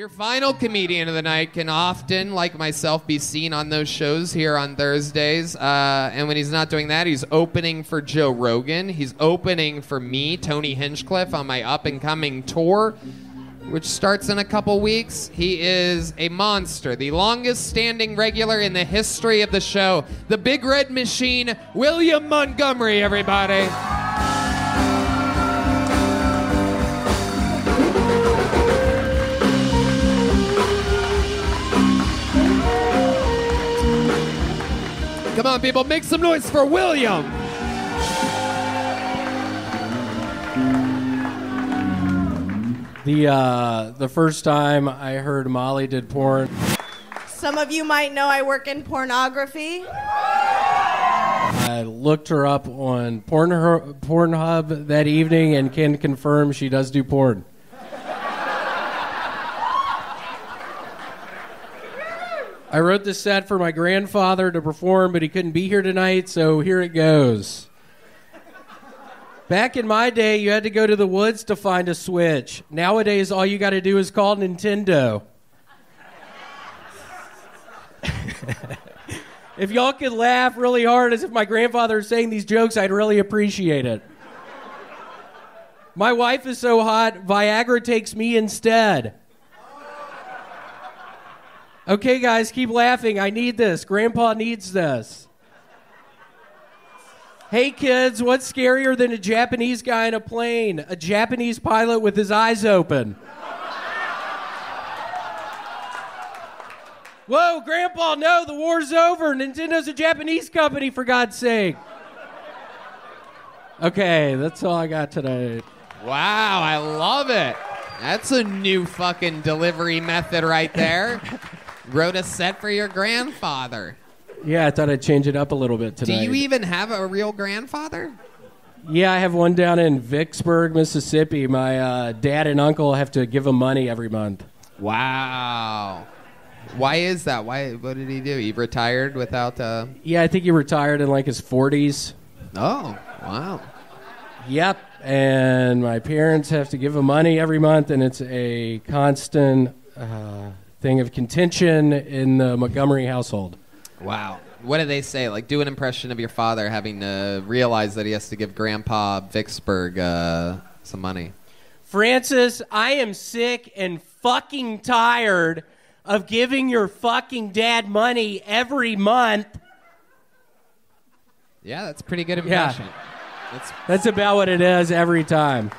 Your final comedian of the night can often, like myself, be seen on those shows here on Thursdays. Uh, and when he's not doing that, he's opening for Joe Rogan. He's opening for me, Tony Hinchcliffe, on my up and coming tour, which starts in a couple weeks. He is a monster, the longest standing regular in the history of the show. The Big Red Machine, William Montgomery, everybody. Come on, people, make some noise for William. The uh, the first time I heard Molly did porn, Some of you might know I work in pornography. I looked her up on Porn Pornhub that evening and can confirm she does do porn. I wrote this set for my grandfather to perform, but he couldn't be here tonight, so here it goes. Back in my day, you had to go to the woods to find a Switch. Nowadays, all you got to do is call Nintendo. if y'all could laugh really hard as if my grandfather is saying these jokes, I'd really appreciate it. My wife is so hot, Viagra takes me instead. Okay, guys, keep laughing. I need this. Grandpa needs this. Hey, kids, what's scarier than a Japanese guy in a plane? A Japanese pilot with his eyes open. Whoa, Grandpa, no, the war's over. Nintendo's a Japanese company, for God's sake. Okay, that's all I got today. Wow, I love it. That's a new fucking delivery method right there. Wrote a set for your grandfather. Yeah, I thought I'd change it up a little bit today. Do you even have a real grandfather? Yeah, I have one down in Vicksburg, Mississippi. My uh, dad and uncle have to give him money every month. Wow. Why is that? Why? What did he do? He retired without. Uh... Yeah, I think he retired in like his 40s. Oh, wow. Yep. And my parents have to give him money every month, and it's a constant uh, thing of contention in the Montgomery household. Wow. What do they say? Like, do an impression of your father having to realize that he has to give Grandpa Vicksburg uh, some money. Francis, I am sick and fucking tired of giving your fucking dad money every month. Yeah, that's pretty good impression. Yeah. impression. That's That's about what it is every time.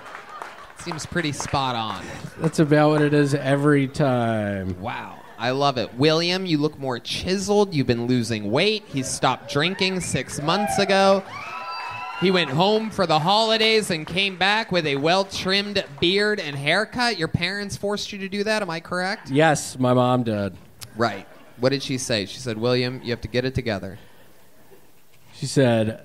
Seems pretty spot on. That's about what it is every time. Wow. I love it. William, you look more chiseled. You've been losing weight. He stopped drinking six months ago. He went home for the holidays and came back with a well trimmed beard and haircut. Your parents forced you to do that, am I correct? Yes, my mom did. Right. What did she say? She said, William, you have to get it together. She said,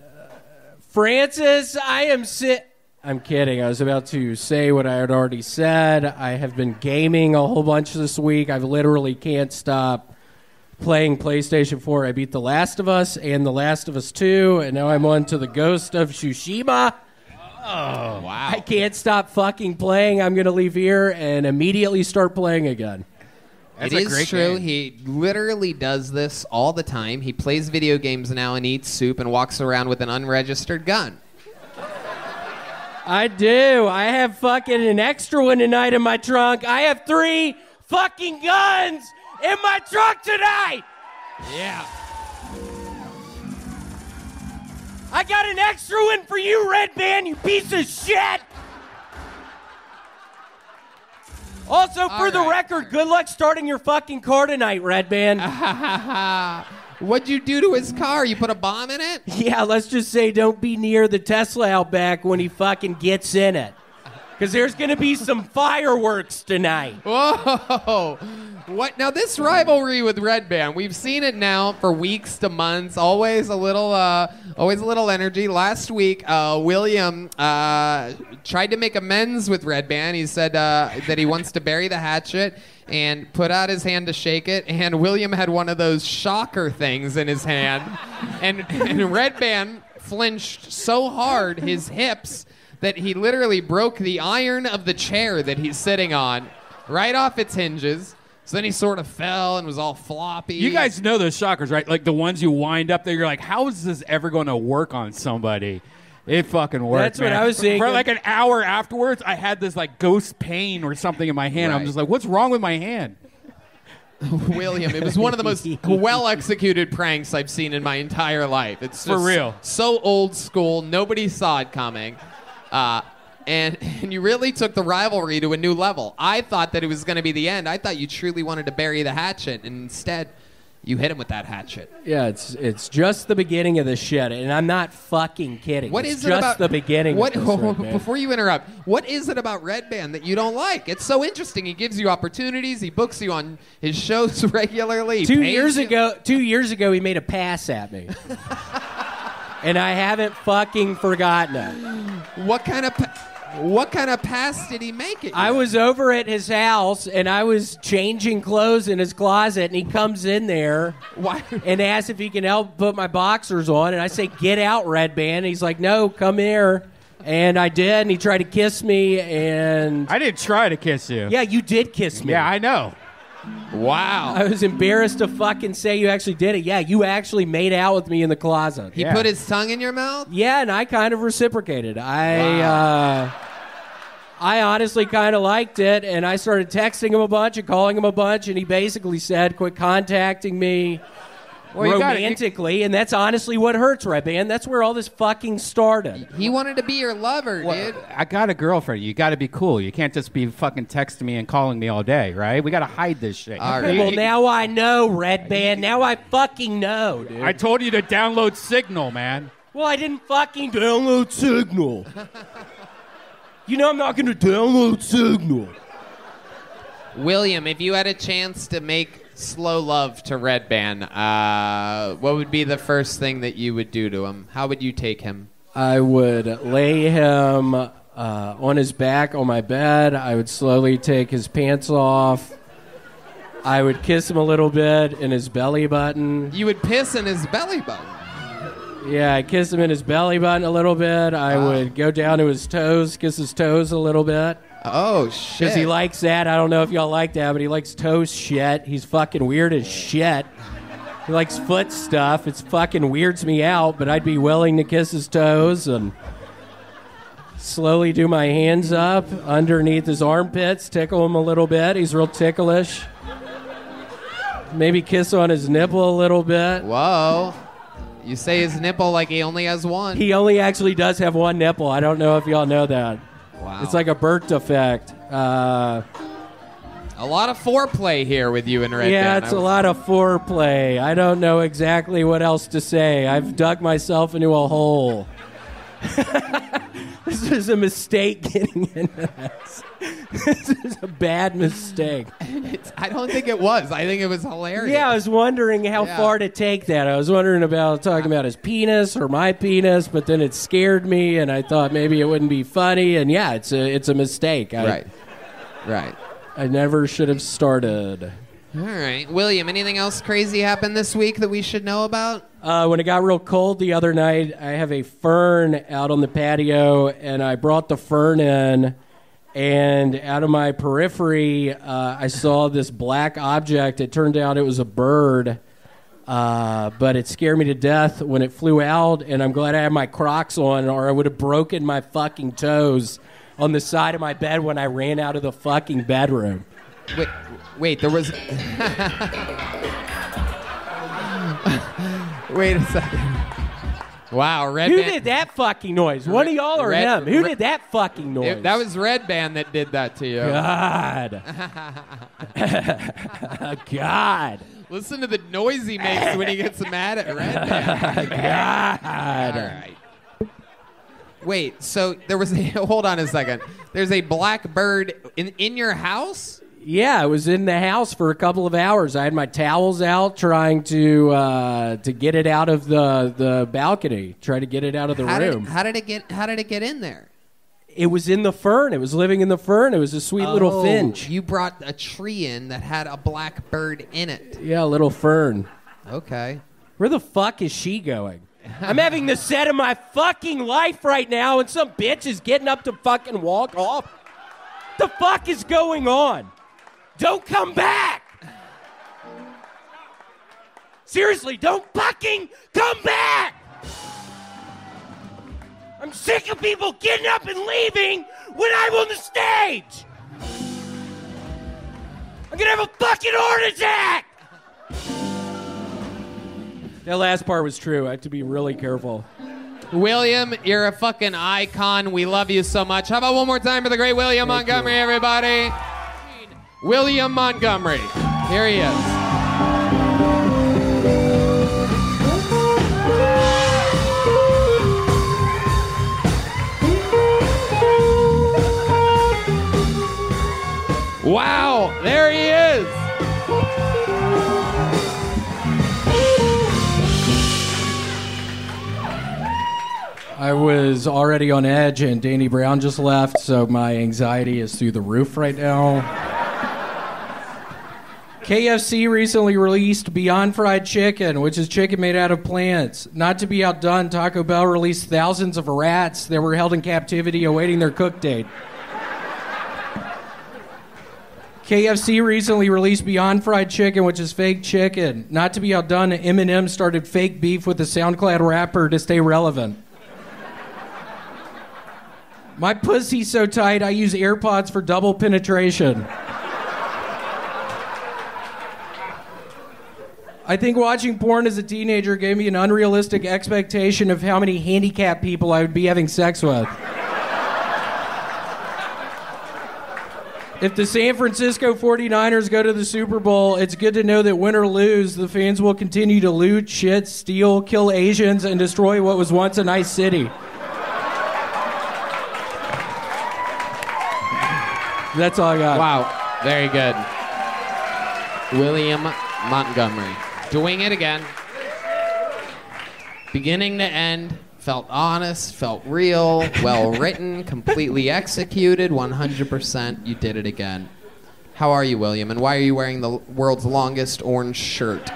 Francis, I am sick. I'm kidding. I was about to say what I had already said. I have been gaming a whole bunch this week. I literally can't stop playing PlayStation 4. I beat The Last of Us and The Last of Us 2, and now I'm on to The Ghost of Tsushima. Oh, wow. I can't stop fucking playing. I'm going to leave here and immediately start playing again. It is true. He literally does this all the time. He plays video games now and eats soup and walks around with an unregistered gun. I do. I have fucking an extra one tonight in my trunk. I have three fucking guns in my trunk tonight. Yeah. I got an extra one for you, Redban, you piece of shit. Also, for All the right, record, good luck starting your fucking car tonight, Redban. What'd you do to his car? You put a bomb in it? yeah, let's just say don't be near the Tesla out back when he fucking gets in it. Because there's going to be some fireworks tonight. Whoa! What now? This rivalry with Redban, we've seen it now for weeks to months. Always a little, uh, always a little energy. Last week, uh, William uh, tried to make amends with Redban. He said uh, that he wants to bury the hatchet and put out his hand to shake it. And William had one of those shocker things in his hand, and, and Redban flinched so hard his hips that he literally broke the iron of the chair that he's sitting on. right off its hinges. So then he sort of fell and was all floppy. You guys know those shockers, right? Like the ones you wind up there, you're like, how is this ever going to work on somebody? It fucking worked. That's what. I was thinking. For like an hour afterwards, I had this like ghost pain or something in my hand. I'm just like, what's wrong with my hand? William. It was one of the most well executed pranks I've seen in my entire life. It's For real. So old school. Nobody saw it coming. Uh, and, and you really took the rivalry to a new level. I thought that it was going to be the end. I thought you truly wanted to bury the hatchet, and instead, you hit him with that hatchet. Yeah, it's it's just the beginning of the shit, and I'm not fucking kidding. What it's is it just about the beginning? What of this, Redban. before you interrupt? What is it about Redban that you don't like? It's so interesting. He gives you opportunities. He books you on his shows regularly. Two years you. ago, two years ago, he made a pass at me, and I haven't fucking forgotten it. What kind of pa- what kind of pass did he make it? I was over at his house, and I was changing clothes in his closet, and he comes in there Why? and asks if he can help put my boxers on, and I say, "Get out, Redban." He's like, "No, come here." And I did, and he tried to kiss me, and I didn't try to kiss you. yeah, you did kiss me. Yeah, I know. Wow. I was embarrassed to fucking say you actually did it. Yeah, you actually made out with me in the closet. he Yeah. put his tongue in your mouth. Yeah, and I kind of reciprocated. I uh, I honestly kind of liked it, and I started texting him a bunch and calling him a bunch, and he basically said, "Quit contacting me." Well, you gotta- romantically, and that's honestly what hurts, Redban. That's where all this fucking started. He wanted to be your lover, Well, dude. I got a girlfriend. You got to be cool. You can't just be fucking texting me and calling me all day, right? We got to hide this shit. All right. Well, now I know, Redban. Now I fucking know, dude. I told you to download Signal, man. well, I didn't fucking download Signal. you know I'm not going to download Signal. William, if you had a chance to make slow love to Redban, uh, what would be the first thing that you would do to him? How would you take him? I would lay him uh, on his back on my bed. I would slowly take his pants off. I would kiss him a little bit in his belly button. You would piss in his belly button. Yeah, I kiss him in his belly button a little bit. I Wow. would go down to his toes, kiss his toes a little bit. Oh shit! Because he likes that. I don't know if y'all like that, but he likes toes shit. He's fucking weird as shit. He likes foot stuff. It's fucking weirds me out, but I'd be willing to kiss his toes and slowly do my hands up underneath his armpits, tickle him a little bit. He's real ticklish. Maybe kiss on his nipple a little bit. Whoa! You say his nipple like he only has one. He only actually does have one nipple. I don't know if y'all know that. Wow. It's like a birth defect. Uh, a lot of foreplay here with you and Red yeah, Band. it's I a was- lot of foreplay. I don't know exactly what else to say. I've dug myself into a hole. this is a mistake getting into this. this is a bad mistake. It's- I don't think it was. I think it was hilarious. Yeah, I was wondering how Yeah. far to take that. I was wondering about talking about his penis or my penis, but then it scared me, and I thought maybe it wouldn't be funny. And yeah, it's a it's a mistake. I, right. Right. I never should have started. All right, William. Anything else crazy happened this week that we should know about? Uh, when it got real cold the other night, I have a fern out on the patio, and I brought the fern in. And out of my periphery, uh, I saw this black object. It turned out it was a bird, uh, but it scared me to death when it flew out. And I'm glad I had my Crocs on, or I would have broken my fucking toes on the side of my bed when I ran out of the fucking bedroom. Wait, wait. There was. wait a second. Wow, Red Who Band. did that fucking noise? One of y'all or Red- him? Who Red- did that fucking noise? It- that was Redban that did that to you. God. God. Listen to the noise he makes when he gets mad at Redban. God. All right. Wait, so there was a hold on a second. There's a black bird in in your house? Yeah, I was in the house for a couple of hours. I had my towels out trying to uh, to get it out of the, the balcony, try to get it out of the How room. did, how did it get how did it get in there? it was in the fern. It was living in the fern. It was a sweet little Oh, finch. You brought a tree in that had a black bird in it. Yeah, a little fern. Okay. Where the fuck is she going? I'm having the set of my fucking life right now, and some bitch is getting up to fucking walk off. What the fuck is going on? Don't come back. Seriously, don't fucking come back. I'm sick of people getting up and leaving when I'm on the stage. I'm gonna have a fucking heart attack. That last part was true. I have to be really careful. William, you're a fucking icon. We love you so much. How about one more time for the great William Thank Montgomery, you. everybody? William Montgomery. Here he is. Wow, there he is. I was already on edge, and Danny Brown just left, so my anxiety is through the roof right now. KFC recently released Beyond Fried Chicken, which is chicken made out of plants. Not to be outdone, Taco Bell released thousands of rats that were held in captivity awaiting their cook date. KFC recently released Beyond Fried Chicken, which is fake chicken. Not to be outdone, Eminem started fake beef with a SoundCloud rapper to stay relevant. My pussy's so tight, I use AirPods for double penetration. I think watching porn as a teenager gave me an unrealistic expectation of how many handicapped people I would be having sex with. If the San Francisco 49ers go to the Super Bowl, it's good to know that win or lose, the fans will continue to loot, shit, steal, kill Asians, and destroy what was once a nice city. That's all I got. Wow, very good. William Montgomery. Doing it again. Beginning to end, felt honest, felt real, well written, completely executed, 100%. You did it again. How are you, William? And why are you wearing the world's longest orange shirt?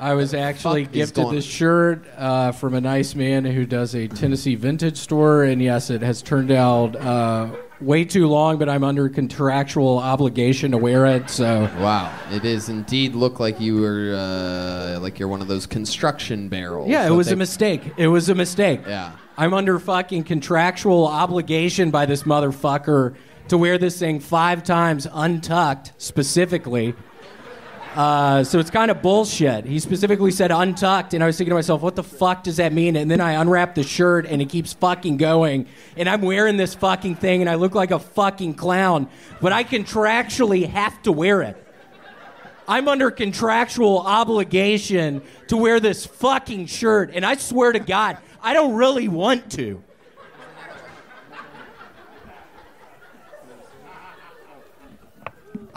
I was actually fuck is gifted going- this shirt uh, from a nice man who does a Tennessee vintage store, and yes, it has turned out uh, way too long, but I'm under contractual obligation to wear it. So Wow, it is indeed look like you were uh, like you're one of those construction barrels. yeah, it was they- a mistake. It was a mistake. Yeah. I'm under fucking contractual obligation by this motherfucker to wear this thing five times untucked, specifically. Uh, so it's kind of bullshit. He specifically said untucked, and I was thinking to myself, what the fuck does that mean? And then I unwrap the shirt, and it keeps fucking going. And I'm wearing this fucking thing, and I look like a fucking clown, but I contractually have to wear it. I'm under contractual obligation to wear this fucking shirt, and I swear to God, I don't really want to.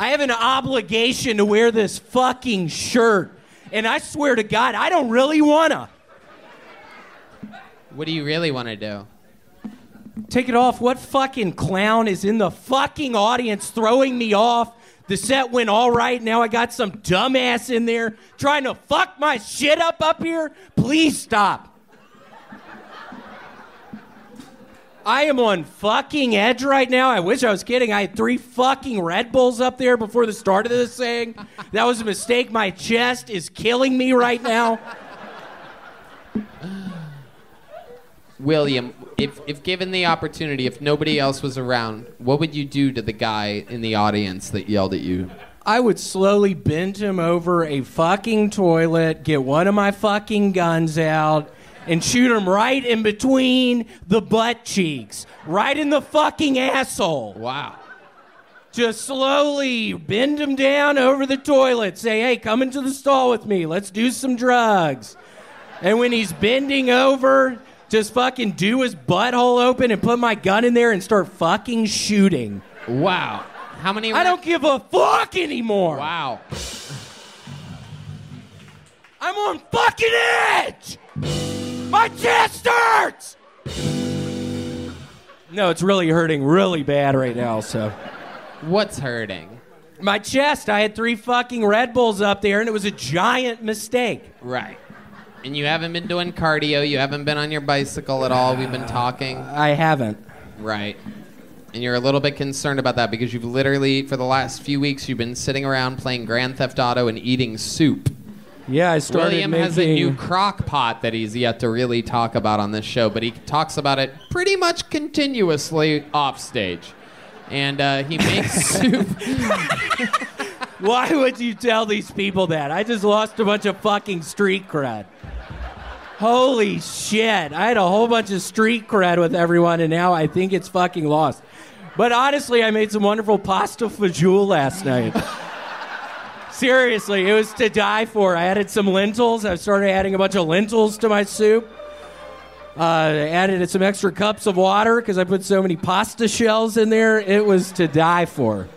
I have an obligation to wear this fucking shirt, and I swear to God, I don't really wanna. What do you really want to do? Take it off. What fucking clown is in the fucking audience throwing me off? The set went all right. Now I got some dumbass in there trying to fuck my shit up up here. Please stop. I am on fucking edge right now. I wish I was kidding. I had three fucking Red Bulls up there before the start of this thing. That was a mistake. My chest is killing me right now. William, if, if given the opportunity, if nobody else was around, what would you do to the guy in the audience that yelled at you? I would slowly bend him over a fucking toilet, get one of my fucking guns out, and shoot him right in between the butt cheeks, right in the fucking asshole. Wow. Just slowly bend him down over the toilet, say, hey, come into the stall with me, let's do some drugs. And when he's bending over, just fucking do his butthole open and put my gun in there and start fucking shooting. Wow. How many? I don't give a fuck anymore. Wow. I'm on fucking edge! My chest hurts! No, it's really hurting really bad right now, so. What's hurting? My chest, I had three fucking Red Bulls up there, and it was a giant mistake. Right. And you haven't been doing cardio. You haven't been on your bicycle at all. We've been talking. I haven't. Right. and you're a little bit concerned about that because you've literally, for the last few weeks, you've been sitting around playing Grand Theft Auto and eating soup. Yeah, I started William making. has a new crock pot that he's yet to really talk about on this show, but he talks about it pretty much continuously off stage. And uh, he makes soup. Why would you tell these people that? I just lost a bunch of fucking street cred. Holy shit. I had a whole bunch of street cred with everyone, and now I think it's fucking lost. But honestly, I made some wonderful pasta fajoule last night. Seriously, it was to die for. I added some lentils. I started adding a bunch of lentils to my soup. Uh, I added some extra cups of water because I put so many pasta shells in there. It was to die for.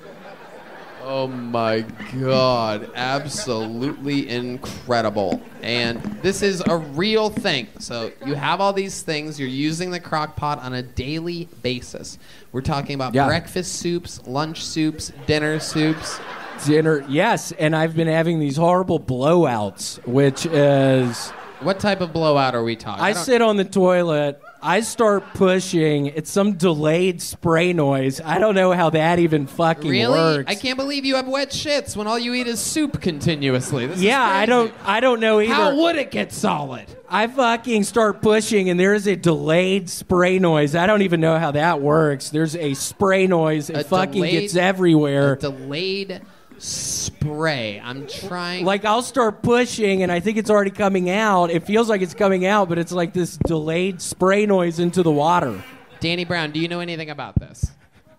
Oh my god, absolutely incredible. And this is a real thing. So you have all these things, you're using the crock pot on a daily basis. We're talking about Yeah. breakfast soups, lunch soups, dinner soups. Dinner. Yes, and I've been having these horrible blowouts, which is What type of blowout are we talking? I don't- sit on the toilet, I start pushing, it's some delayed spray noise. I don't know how that even fucking Really? works. I can't believe you have wet shits when all you eat is soup continuously. This yeah, I don't I don't know either. How would it get solid? I fucking start pushing and there's a delayed spray noise. I don't even know how that works. There's a spray noise. It A fucking delayed- gets everywhere. Delayed spray. I'm trying. like I'll start pushing and I think it's already coming out. It feels like it's coming out, but it's like this delayed spray noise into the water. Danny Brown, do you know anything about this?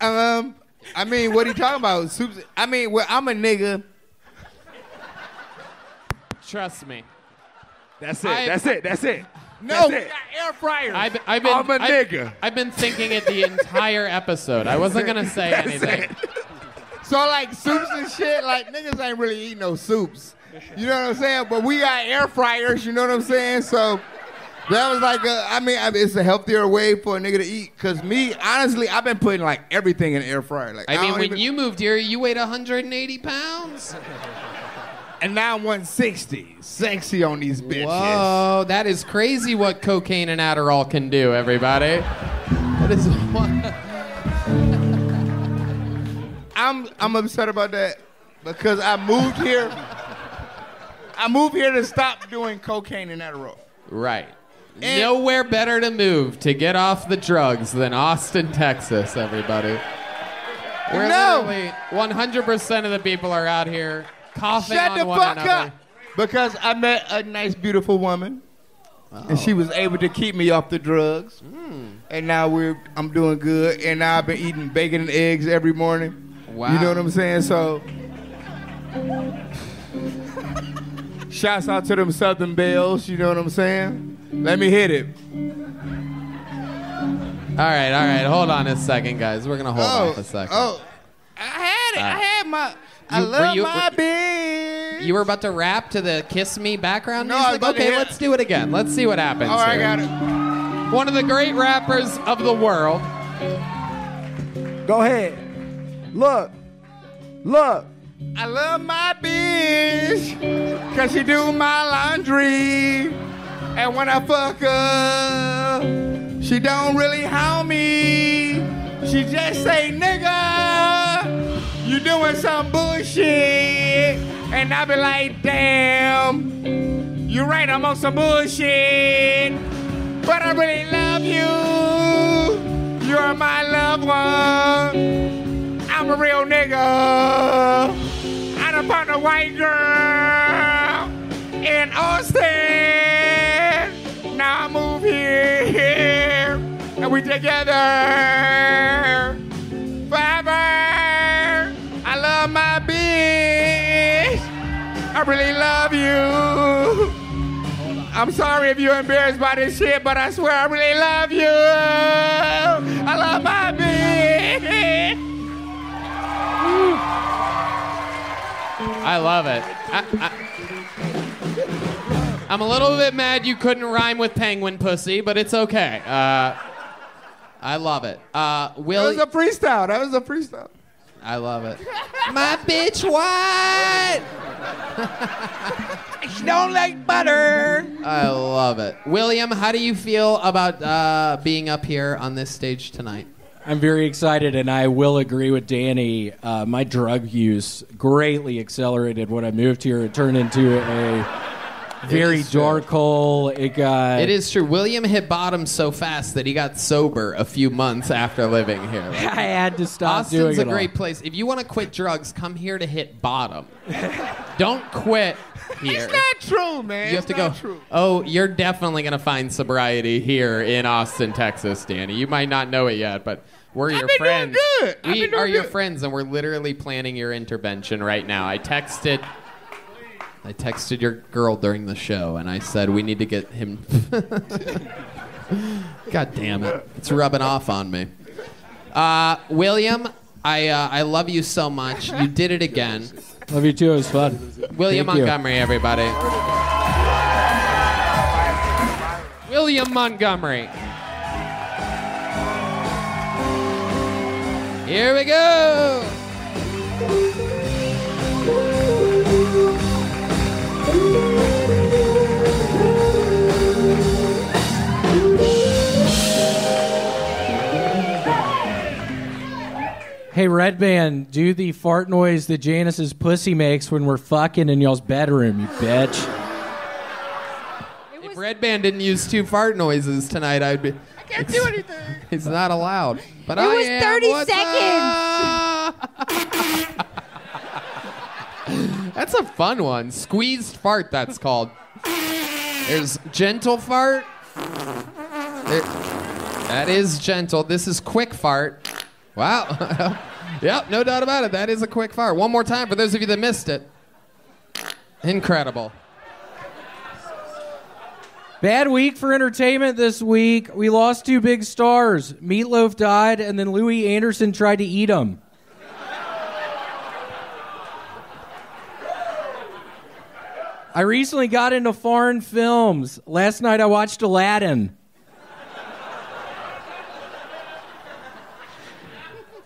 Um, I mean, what are you talking about? Soups. I mean, well, I'm a nigga. Trust me. That's it. I- that's it. That's it. No, That's it. air fryer. I've, I've been, I'm a I've- nigga. I've been thinking it the entire episode. I wasn't gonna say anything. So like soups and shit, like niggas ain't really eat no soups. You know what I'm saying? But we got air fryers. You know what I'm saying? So that was like, a, I mean, I mean, it's a healthier way for a nigga to eat. Cause me, honestly, I've been putting like everything in the air fryer. Like I mean, when even- you moved here, you weighed 180 pounds. and now I'm 160, sexy on these bitches. Whoa, that is crazy what cocaine and Adderall can do, everybody. That is I'm I'm upset about that because I moved here. I moved here to stop doing cocaine and Adderall. right. And- Nowhere better to move to get off the drugs than Austin, Texas, everybody. Where No. literally 100% of the people are out here coughing Shut on the one fuck another. up. Because I met a nice, beautiful woman, and she was able to keep me off the drugs. Mm. And now we're I'm doing good. And now I've been eating bacon and eggs every morning. Wow. You know what I'm saying? So. Shouts out to them Southern Belles, you know what I'm saying? Let me hit it. All right, all right. Hold on a second, guys. We're gonna hold oh, off a second. oh, I had it. I had my. I You- were love you- my were- bitch. You were about to rap to the "Kiss Me" background No, music. Okay, let's do it again. Let's see what happens. All right, I here. got it. One of the great rappers of the world. Go ahead. Look. Look. I love my bitch, cause she do my laundry. And when I fuck her, she don't really hound me. She just say, nigga, you doing some bullshit. And I be like, damn, you right, I'm on some bullshit. But I really love you. You're my loved one. I'm a real nigga. I done found a white girl in Austin. Now I move here and we together forever. I love my bitch. I really love you. I'm sorry if you're embarrassed by this shit, but I swear I really love you. I love my bitch. I love it. I, am a little bit mad you couldn't rhyme with penguin pussy, but it's okay. Uh, I love it. Uh, That was a freestyle. That was a freestyle. I love it. My bitch, what? She don't like butter. I love it. William, how do you feel about uh, being up here on this stage tonight? I'm very excited, and I will agree with Danny. Uh, my drug use greatly accelerated when I moved here. It turned into a very dark hole. It got. It is true. William hit bottom so fast that he got sober a few months after living here. I had to stop doing Austin's it. a all. great place. If you want to quit drugs, come here to hit bottom. Don't quit here. It's not true, man. you have to It's go. True. Oh, you're definitely gonna find sobriety here in Austin, Texas, Danny. You might not know it yet, but we're your been doing friends. good. I've We been doing are your good. friends, and we're literally planning your intervention right now. I texted. I texted your girl during the show, and I said we need to get him. God damn it! It's rubbing off on me. Uh, William, I uh, I love you so much. You did it again. Love you too. It was fun. William Thank you. Montgomery, everybody. William Montgomery. Here we go. Hey, Redban, do the fart noise that Janice's pussy makes when we're fucking in y'all's bedroom, you bitch. If Redban didn't use two fart noises tonight, I'd be. Can't do anything. It's not allowed. But It I was am. 30 seconds. that's a fun one. Squeezed fart. That's called. There's gentle fart. There- that is gentle. This is quick fart. Wow. yep, no doubt about it. That is a quick fart. One more time for those of you that missed it. Incredible. Bad week for entertainment this week. We lost two big stars. Meatloaf died, and then Louie Anderson tried to eat him. I recently got into foreign films. Last night I watched Aladdin.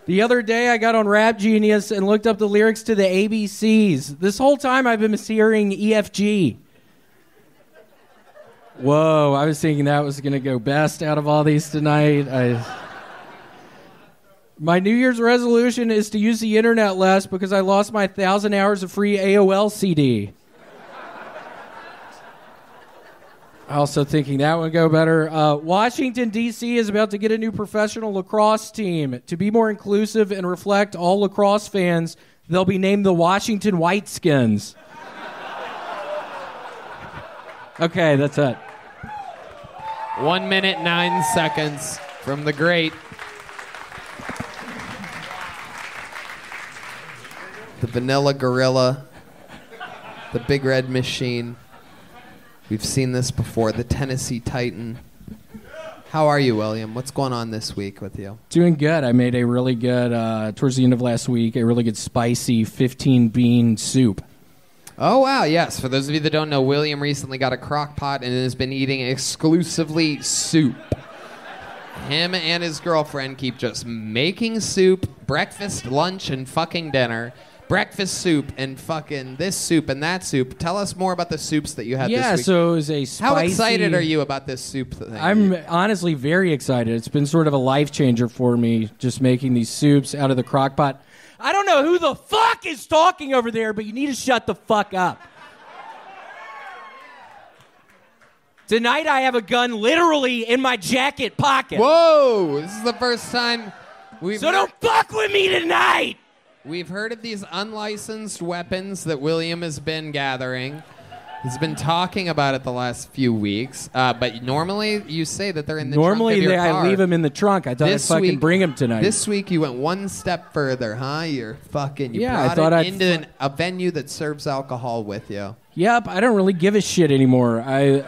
The other day I got on Rap Genius and looked up the lyrics to the ABCs. This whole time I've been mishearing EFG. Whoa, I was thinking that was going to go best out of all these tonight. I... My New Year's resolution is to use the internet less because I lost my thousand hours of free AOL CD. Also thinking that would go better. Uh, Washington D.C. is about to get a new professional lacrosse team to be more inclusive and reflect all lacrosse fans. They'll be named the Washington Whiteskins. Okay, that's it. One minute, nine seconds from the great. The Vanilla Gorilla. The Big Red Machine. We've seen this before. The Tennessee Titan. How are you, William? What's going on this week with you? Doing good. I made a really good, uh, towards the end of last week, a really good spicy 15 bean soup. Oh wow, yes. For those of you that don't know, William recently got a crock pot and has been eating exclusively soup. Him and his girlfriend keep just making soup, breakfast, lunch, and fucking dinner. Breakfast soup and fucking this soup and that soup. Tell us more about the soups that you had yeah, this week. so it was a spicy. How excited are you about this soup thing? I'm honestly very excited. It's been sort of a life changer for me, just making these soups out of the crock pot. I don't know who the fuck is talking over there, but you need to shut the fuck up. Tonight I have a gun literally in my jacket pocket. Whoa! This is the first time we've So don't fuck with me tonight. We've heard of these unlicensed weapons that William has been gathering. He's been talking about it the last few weeks. Uh, but normally you say that they're in the Normally trunk of they, I leave them in the trunk. I thought This I'd fucking week- bring them tonight. This week you went one step further, huh? You're fucking. You Yeah, I brought thought it I'd into fu- an, a venue that serves alcohol with you. Yep, I don't really give a shit anymore. I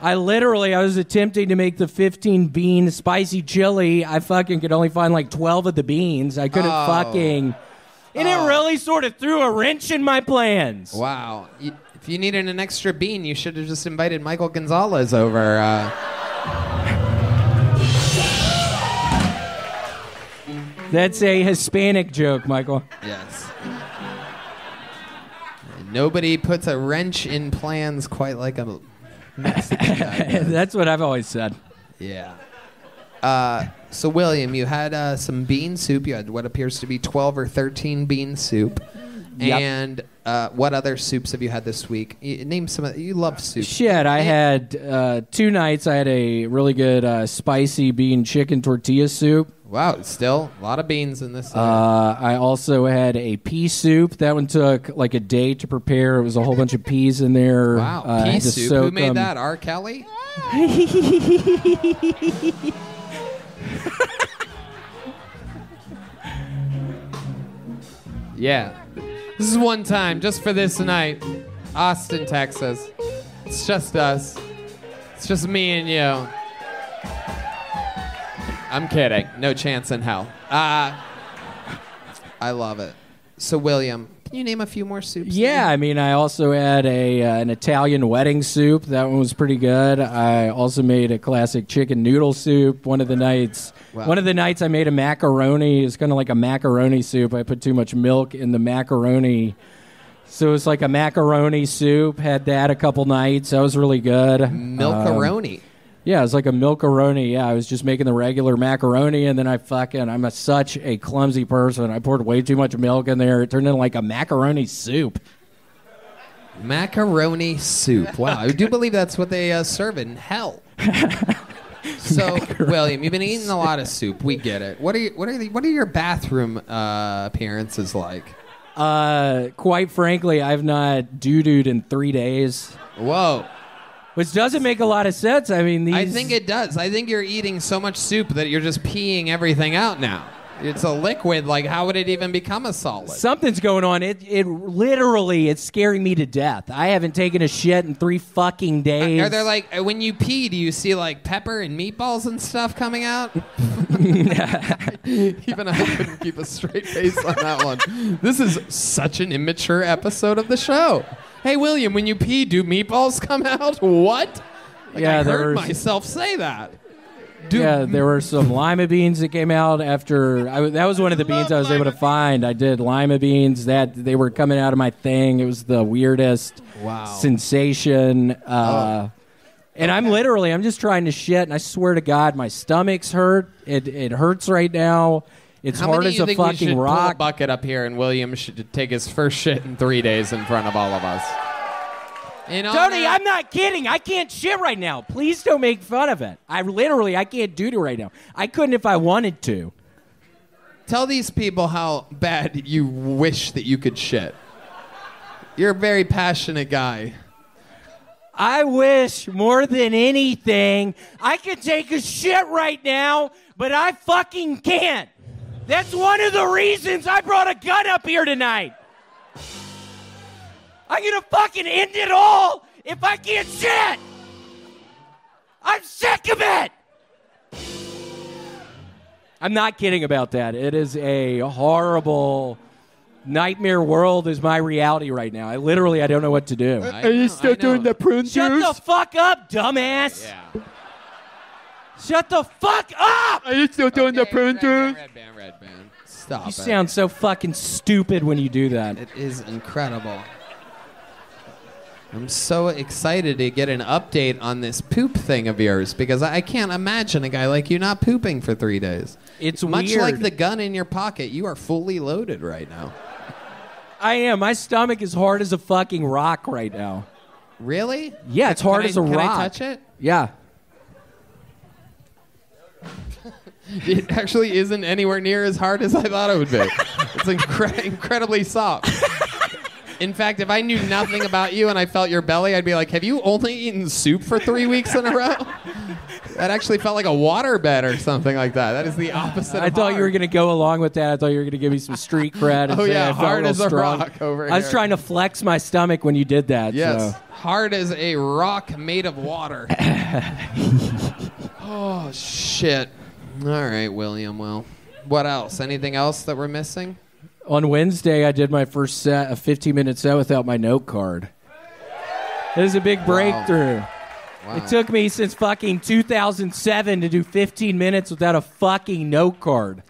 I literally I was attempting to make the 15 bean spicy chili. I fucking could only find like 12 of the beans. I couldn't Oh. fucking and it really sort of threw a wrench in my plans. Wow. You, if you needed an extra bean, you should have just invited Michael Gonzalez over. Uh, That's a Hispanic joke, Michael. yes. Nobody puts a wrench in plans quite like a Mexican guy. does. That's what I've always said. Yeah. Uh, so William, you had uh, some bean soup. You had what appears to be twelve or thirteen bean soup. Yep. And uh, what other soups have you had this week? Name some. Of, you love soup. Shit, I had uh, two nights. I had a really good uh, spicy bean chicken tortilla soup. Wow, still a lot of beans in this. Uh, I also had a pea soup. That one took like a day to prepare. It was a whole bunch of peas in there. wow, Uh, pea soup. Who made that? R. Kelly. yeah, this is one time just for this night, Austin, Texas. It's just us. It's just me and you. I'm kidding. No chance in hell. Uh, I love it. So, William, can you name a few more soups? Yeah, I mean, I also had a uh, an Italian wedding soup. That one was pretty good. I also made a classic chicken noodle soup. One of the nights, Wow. one of the nights, I made a macaroni. It's kind of like a macaroni soup. I put too much milk in the macaroni, so it's like a macaroni soup. Had that a couple nights. That was really good. Um, Milkaroni. Yeah, it was like a milkaroni. Yeah, I was just making the regular macaroni, and then I fucking I'm a, such a clumsy person. I poured way too much milk in there. It turned into like a macaroni soup. Macaroni soup. Wow, I do believe that's what they uh, serve in hell. so, William, you've been eating a lot of soup. We get it. What are you, what are the, what are your bathroom uh, appearances like? Uh, quite frankly, I've not doo-dooed in three days, Whoa. Which doesn't make a lot of sense. I mean, these. I think it does. I think you're eating so much soup that you're just peeing everything out now. It's a liquid. Like, how would it even become a solid? Something's going on. It it literally it's scaring me to death. I haven't taken a shit in three fucking days. Are there like uh, when you pee? Do you see like pepper and meatballs and stuff coming out? Even I couldn't keep a straight face on that one. This is such an immature episode of the show. Hey William, when you pee, do meatballs come out? What? Like, Yeah, I there heard was- myself say that. Do yeah, there were some lima beans that came out after. I, that was one of the beans I was able to find. I did lima beans. That they were coming out of my thing. It was the weirdest Wow. sensation. Uh, And I'm literally, I'm just trying to shit, and I swear to God, my stomach's hurt. It it hurts right now. It's How hard many as do you a think we fucking should pull a rock. bucket up here and William should take his first shit in three days in front of all of us? In Tony, honor- I'm not kidding. I can't shit right now. Please don't make fun of it. I literally, I can't do it right now. I couldn't if I wanted to. Tell these people how bad you wish that you could shit. You're a very passionate guy. I wish more than anything I could take a shit right now, but I fucking can't. That's one of the reasons I brought a gun up here tonight. I'm gonna fucking end it all if I can't shit. I'm sick of it. I'm not kidding about that. It is a horrible nightmare world is my reality right now. I literally I don't know what to do. I know, I know. prune juice? Shut the fuck up, dumbass. Yeah. Shut the fuck up! Are you still doing the Okay, prune red band, red band, Redban. Stop You it. sound so fucking stupid when you do that. It is incredible. I'm so excited to get an update on this poop thing of yours because I I can't imagine a guy like you not pooping for three days. It's weird. Much weird. like the gun in your pocket, you are fully loaded right now. I am. My stomach is hard as a fucking rock right now. Really? Yeah, it's hard Can I- as a can rock. I touch it? Yeah. It actually isn't anywhere near as hard as I thought it would be. It's incre- incredibly soft. In fact, if I knew nothing about you and I felt your belly, I'd be like, "Have you only eaten soup for three weeks in a row?" That actually felt like a water bed or something like that. That is the opposite. I of thought you were going to go along with that. I thought you were going to give me some street cred. and Oh, say yeah, I felt hard as a strong. rock over here. I was trying to flex my stomach when you did that. Yes, so. hard as a rock made of water. oh shit! All right, William. Well, what else? Anything else that we're missing? On Wednesday, I did my first set, a 15 minute set without my note card. It was a big breakthrough. Wow. It took me since fucking 2007 to do 15 minutes without a fucking note card.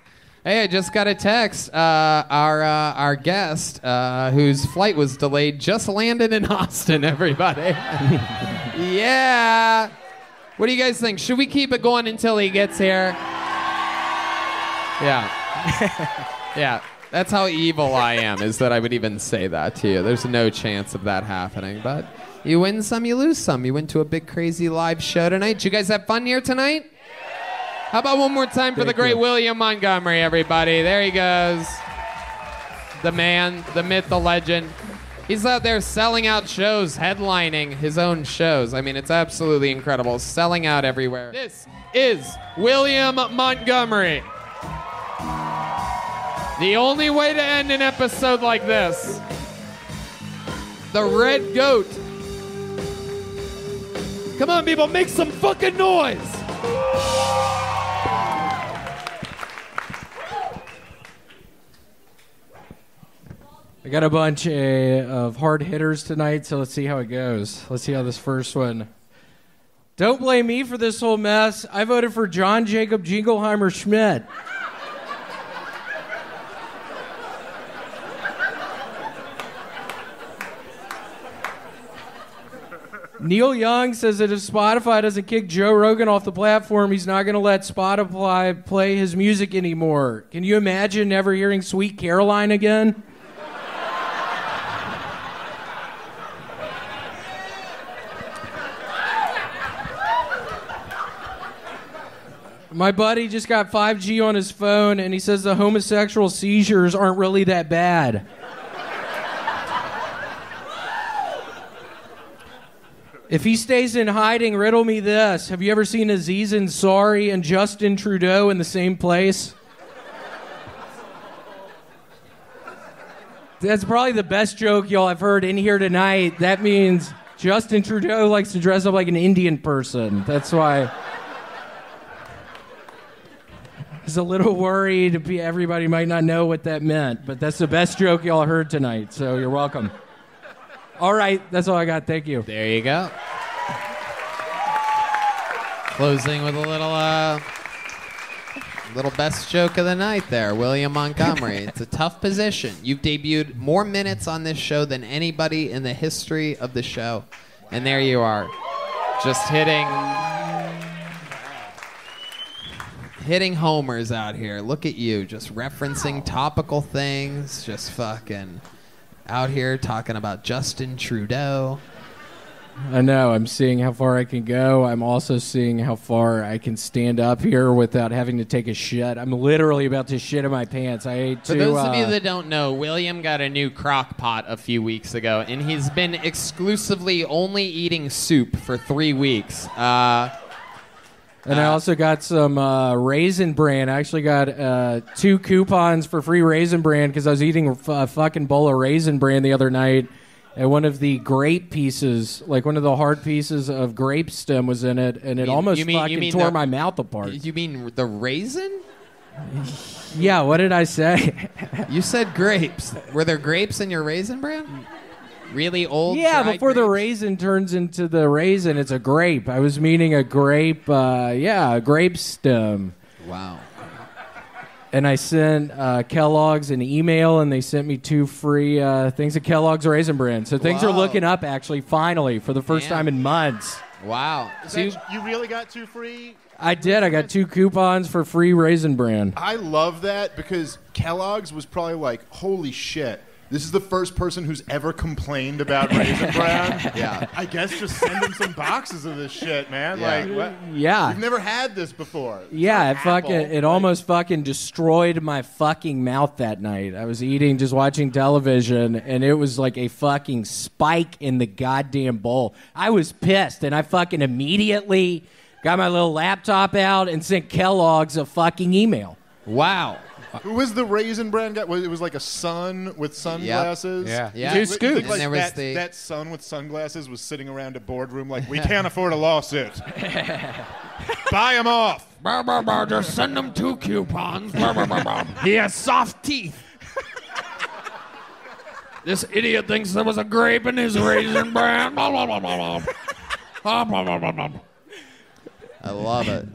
Hey, I just got a text. Uh, our uh, our guest, uh, whose flight was delayed, just landed in Austin. Everybody, yeah. What do you guys think? Should we keep it going until he gets here? Yeah. yeah. That's how evil I am, is that I would even say that to you. There's no chance of that happening. But you win some, you lose some. You went to a big, crazy live show tonight. Did you guys have fun here tonight? How about one more time for the great William Montgomery, everybody? There he goes. The man, the myth, the legend. He's out there selling out shows, headlining his own shows. I mean, it's absolutely incredible. Selling out everywhere. This is William Montgomery. The only way to end an episode like this. The Red Goat. Come on, people, make some fucking noise. I got a bunch uh, of hard hitters tonight, so let's see how it goes. Let's see how this first one. Don't blame me for this whole mess. I voted for John Jacob Jingleheimer Schmidt. Neil Young says that if Spotify doesn't kick Joe Rogan off the platform, he's not going to let Spotify play his music anymore. Can you imagine never hearing Sweet Caroline again? My buddy just got 5G on his phone and he says the homosexual seizures aren't really that bad. If he stays in hiding, riddle me this. Have you ever seen Aziz Ansari and Justin Trudeau in the same place? That's probably the best joke y'all have heard in here tonight. That means Justin Trudeau likes to dress up like an Indian person. That's why. I was a little worried. Everybody might not know what that meant, but that's the best joke y'all heard tonight. So you're welcome. All right, that's all I got. Thank you. There you go. Closing with a little uh little best joke of the night there, William Montgomery. it's a tough position. You've debuted more minutes on this show than anybody in the history of the show. And there you are. Just hitting hitting homers out here. Look at you, just referencing topical things, just fucking out here talking about Justin Trudeau. I know. I'm seeing how far I can go. I'm also seeing how far I can stand up here without having to take a shit. I'm literally about to shit in my pants. I ate For two. those of you uh, that don't know, William got a new crock pot a few weeks ago, and he's been exclusively only eating soup for three weeks. Uh, and I also got some uh, Raisin Bran. I actually got uh, two coupons for free Raisin Bran because I was eating a f- a fucking bowl of Raisin Bran the other night, and one of the grape pieces, like one of the hard pieces of grape stem, was in it, and it You- almost you mean- you fucking mean tore the- my mouth apart. you mean the raisin? Yeah, what did I say? You said grapes. Were there grapes in your raisin bran? Really old? yeah, dried before the raisin turns into the raisin, it's a grape. I was meaning a grape. Uh, yeah, a grape stem. Wow. and I sent uh, Kellogg's an email, and they sent me two free uh, things of Kellogg's Raisin Bran. So things are looking up, actually, finally, for the first Damn. time in months. Wow. Is So you- you really got two free? I did. I got two coupons for free Raisin Bran. I love that because Kellogg's was probably like, holy shit. This is the first person who's ever complained about Raisin Bran. Yeah. I guess just send them some boxes of this shit, man. Yeah. Like, what? Yeah. We've never had this before. Yeah, it It's fucking it Like, almost fucking destroyed my fucking mouth that night. I was eating, just watching television, and it was like a fucking spike in the goddamn bowl. I was pissed, and I fucking immediately got my little laptop out and sent Kellogg's a fucking email. wow. Who was the Raisin Bran guy? It was like a sun with sunglasses. Yeah. Yeah. Two Two scoops. like And there was that, the- that son with sunglasses was sitting around a boardroom like, we can't afford a lawsuit. Buy him off. Just send them two coupons. He has soft teeth. This idiot thinks there was a grape in his raisin bran. I love it.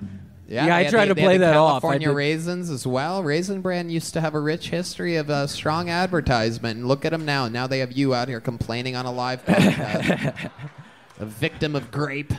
Yeah, I they- tried to play that off. I California raisins as well. Raisin Bran used to have a rich history of uh, strong advertisement, and look at them now. Now they have you out here complaining on a live podcast. a victim of grape.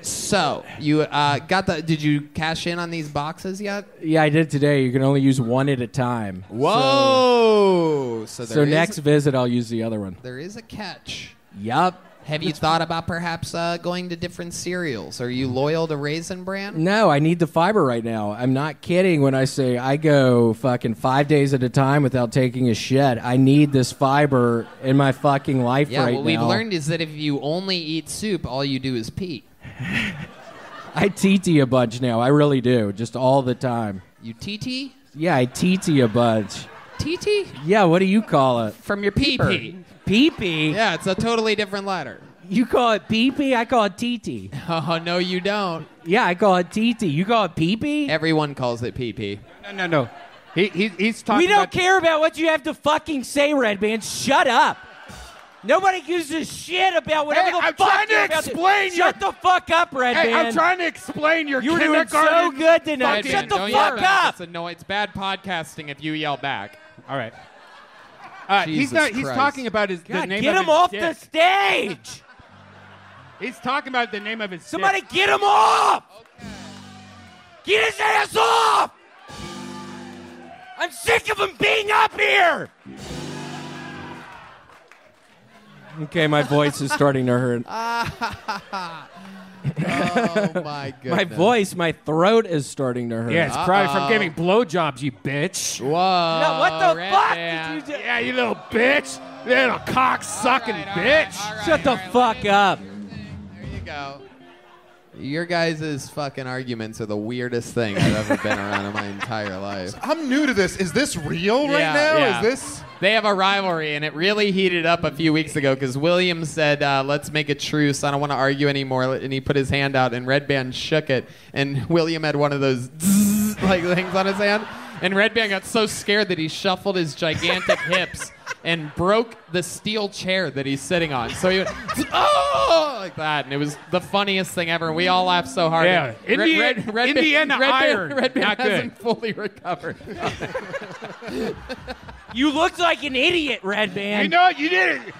So you uh, got the? Did you cash in on these boxes yet? Yeah, I did today. You can only use one at a time. Whoa! So, So, there is- next visit, I'll use the other one. there is a catch. Yup. Have you thought about perhaps uh, going to different cereals? Are you loyal to Raisin Bran? No, I need the fiber right now. I'm not kidding when I say I go fucking five days at a time without taking a shit. I need this fiber in my fucking life Yeah, right now. what we've learned is that if you only eat soup, all you do is pee. I TT a bunch now. I really do, just all the time. You TT? Yeah, I TT a bunch. TT? Yeah, what do you call it? From your pee pee. Pee pee. Yeah, it's a totally different letter. You call it pee pee. I call it TT. Oh, no, you don't. Yeah, I call it TT. You call it pee pee. Everyone calls it pee pee. No, no, no. He, he, he's talking We don't about care about what you have to fucking say, Redban. Shut up. Nobody gives a shit about whatever Hey, the I'm fuck trying to you're about explain Shut the fuck up, Red Hey, Band. I'm trying to explain your You were doing so good tonight. Red Shut the fuck up. It's, a no, it's bad podcasting if you yell back. All right. Uh, he's Jesus not. He's Christ. talking about his the God, name get of him his off dick. the stage. He's talking about the name of his. Somebody dick. get him off. Get his ass off. I'm sick of him being up here. Okay, my voice is starting to hurt. Oh, my goodness. My voice, my throat is starting to hurt. Yeah, it's probably Uh-oh. from giving blowjobs, you bitch. Whoa. No, what the Red fuck Band. did you do? Yeah, you little bitch. Little cock sucking All right, all bitch. right, all right, Shut the all right, fuck up. There you go. Your guys' fucking arguments are the weirdest thing I've ever been around in my entire life. I'm new to this. Is this real right Yeah, now? yeah. Is this? They have a rivalry, and it really heated up a few weeks ago because William said, uh, "Let's make a truce. I don't want to argue anymore." And he put his hand out, and Redban shook it, and William had one of those zzz, like things on his hand, and Redban got so scared that he shuffled his gigantic hips and broke the steel chair that he's sitting on. So he went, "Oh!" like that, and it was the funniest thing ever. And we all laughed so hard. Yeah. And Indiana- Indiana Red Iron. Band, Redban Not good. hasn't fully recovered. You looked like an idiot, Redban. You know what? You didn't.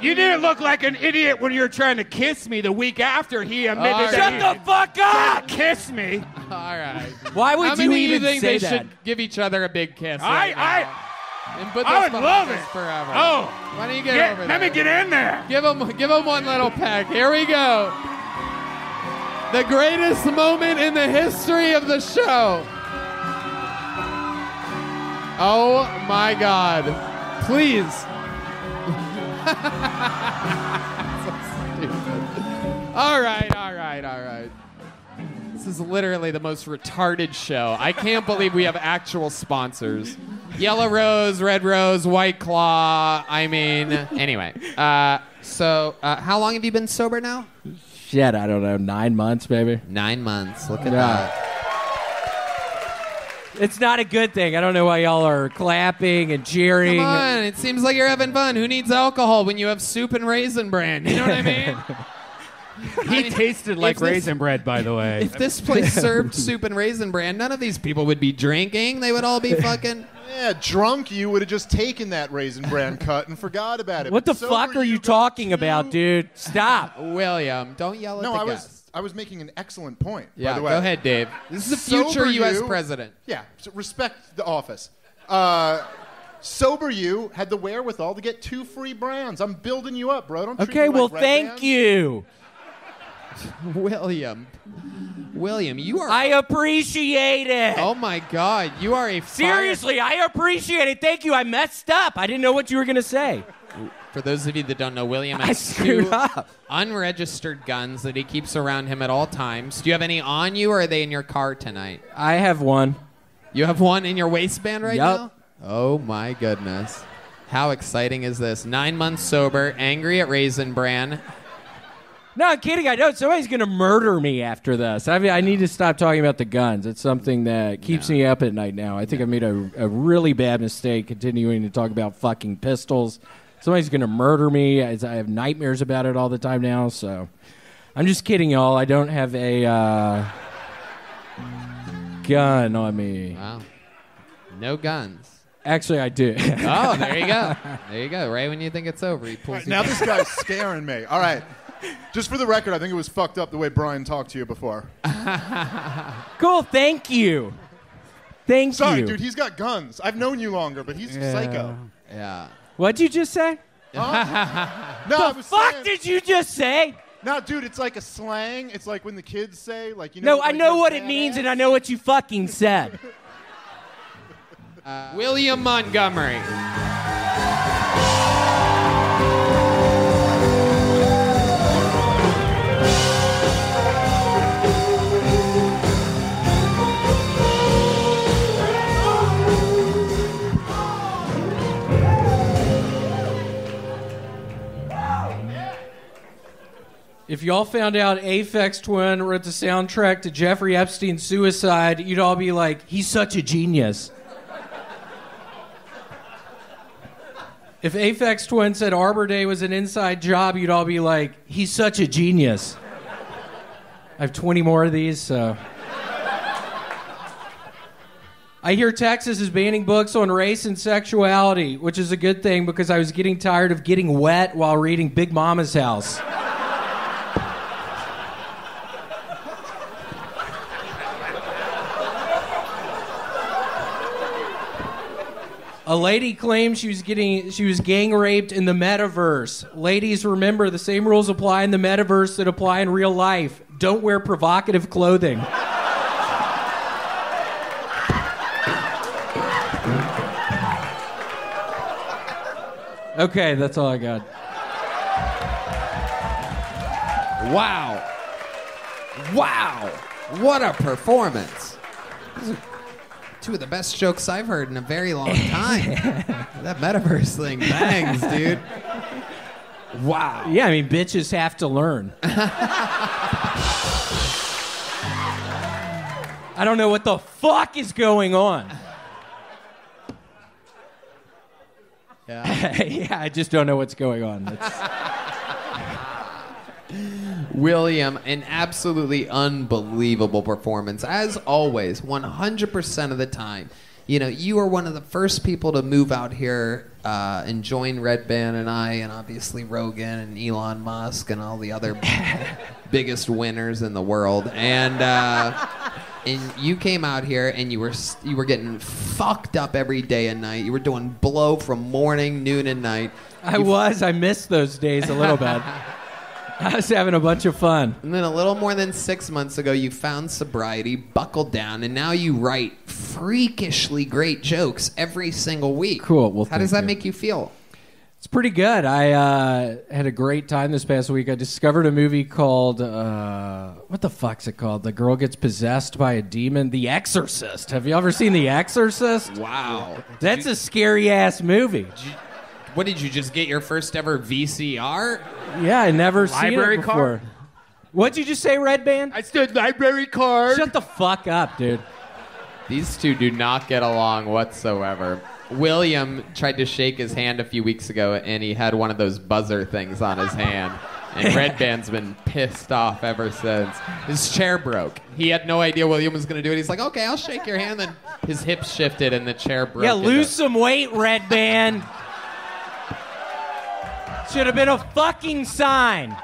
You didn't look like an idiot when you were trying to kiss me the week after he admitted All right. that Shut he the fuck up. kiss me. all right. Why would How you many even do you think say they that? should give each other a big kiss? I, right I, now and put I this would behind love us it. forever. Oh. why don't you get, get, over let there? me get in there. Give him, give him one little peck. Here we go. The greatest moment in the history of the show. Oh my God! Please. So stupid. All right, all right, all right. This is literally the most retarded show. I can't believe we have actual sponsors. Yellow Rose, Red Rose, White Claw. I mean, anyway. Uh, so, uh, how long have you been sober now? Shit, I don't know. Nine months, baby. Nine months. Look at Yeah. that. It's not a good thing. I don't know why y'all are clapping and cheering. Come on, it seems like you're having fun. Who needs alcohol when you have soup and raisin bran? You know what I mean? He tasted like this- raisin bread, by the way. if this place served soup and raisin bran, none of these people would be drinking. They would all be fucking. Yeah, drunk you would have just taken that raisin bran cut and forgot about it. what the But sober fuck are you talking two- about, dude? Stop. William, don't yell at No, the I guests. was I was making an excellent point. Yeah, by the way. go ahead, Dave. This is the future Sober U.S. you- president. Yeah, so respect the office. Uh, sober you had the wherewithal to get two free brands. I'm building you up, bro. Don't treat Okay, me well, like Red thank Band. you. William, William, you are. I appreciate it. oh my God, you are a fire- Seriously, I appreciate it. Thank you. I messed up. I didn't know what you were going to say. For those of you that don't know, William I has screwed two up. unregistered guns that he keeps around him at all times. Do you have any on you, or are they in your car tonight? I have one. You have one in your waistband right Yup. now? Oh my goodness. How exciting is this? Nine months sober, angry at Raisin Bran. No, I'm kidding. I don't. Somebody's going to murder me after this. I mean, I need to stop talking about the guns. It's something that keeps me up at night now. I think I made a, a really bad mistake continuing to talk about fucking pistols. Somebody's going to murder me. I, I have nightmares about it all the time now. So I'm just kidding, y'all. I don't have a uh, gun on me. Wow. No guns. Actually, I do. Oh, there you go. There you go. Right when you think it's over, he pulls you Now back. this guy's scaring me. All right. Just for the record, I think it was fucked up the way Brian talked to you before. Cool. Thank you. Thank Sorry, you. Sorry, dude. He's got guns. I've known you longer, but he's psycho. Yeah. What'd you just say? No, I was Fuck saying, did you just say? No, dude, it's like a slang. It's like when the kids say, like, you know. No, I like, know you're what it means badass. and I know what you fucking said. Uh, William Montgomery. If y'all found out Aphex Twin wrote the soundtrack to Jeffrey Epstein's suicide, you'd all be like, he's such a genius. if Aphex Twin said Arbor Day was an inside job, you'd all be like, he's such a genius. I have 20 more of these, so. I hear Texas is banning books on race and sexuality, which is a good thing because I was getting tired of getting wet while reading Big Momma's House. A lady claims she was getting she was gang raped in the metaverse. Ladies, remember the same rules apply in the metaverse that apply in real life. Don't wear provocative clothing. Okay, that's all I got. Wow. Wow. What a performance. Those Two of the best jokes I've heard in a very long time. that metaverse thing bangs, dude. Wow. Yeah, I mean, bitches have to learn. I don't know what the fuck is going on. Yeah. yeah, I just don't know what's going on. William, an absolutely unbelievable performance, as always, 100% of the time. You know, you are one of the first people to move out here uh, and join Redban and I, and obviously Rogan and Elon Musk and all the other biggest winners in the world. And uh, and you came out here and you were you were getting fucked up every day and night. You were doing blow from morning, noon, and night. I was. I missed those days a little bit. I was having a bunch of fun. And then a little more than six months ago, you found sobriety, buckled down, and now you write freakishly great jokes every single week. Cool. Well, How does that you. make you feel? It's pretty good. I uh, had a great time this past week. I discovered a movie called uh, what the fuck's it called? The girl gets possessed by a demon. The Exorcist. Have you ever seen The Exorcist? Wow. That's a scary ass movie. What did you just get your first ever VCR? Yeah, I never seen Library it before. card? What'd you just say, Redban? I stood library card. Shut the fuck up, dude. These two do not get along whatsoever. William tried to shake his hand a few weeks ago, and he had one of those buzzer things on his hand. And Redban's been pissed off ever since. His chair broke. He had no idea William was going to do it. He's like, "Okay, I'll shake your hand." Then his hips shifted, and the chair broke. Yeah, into- lose some weight, Redban. Should have been a fucking sign.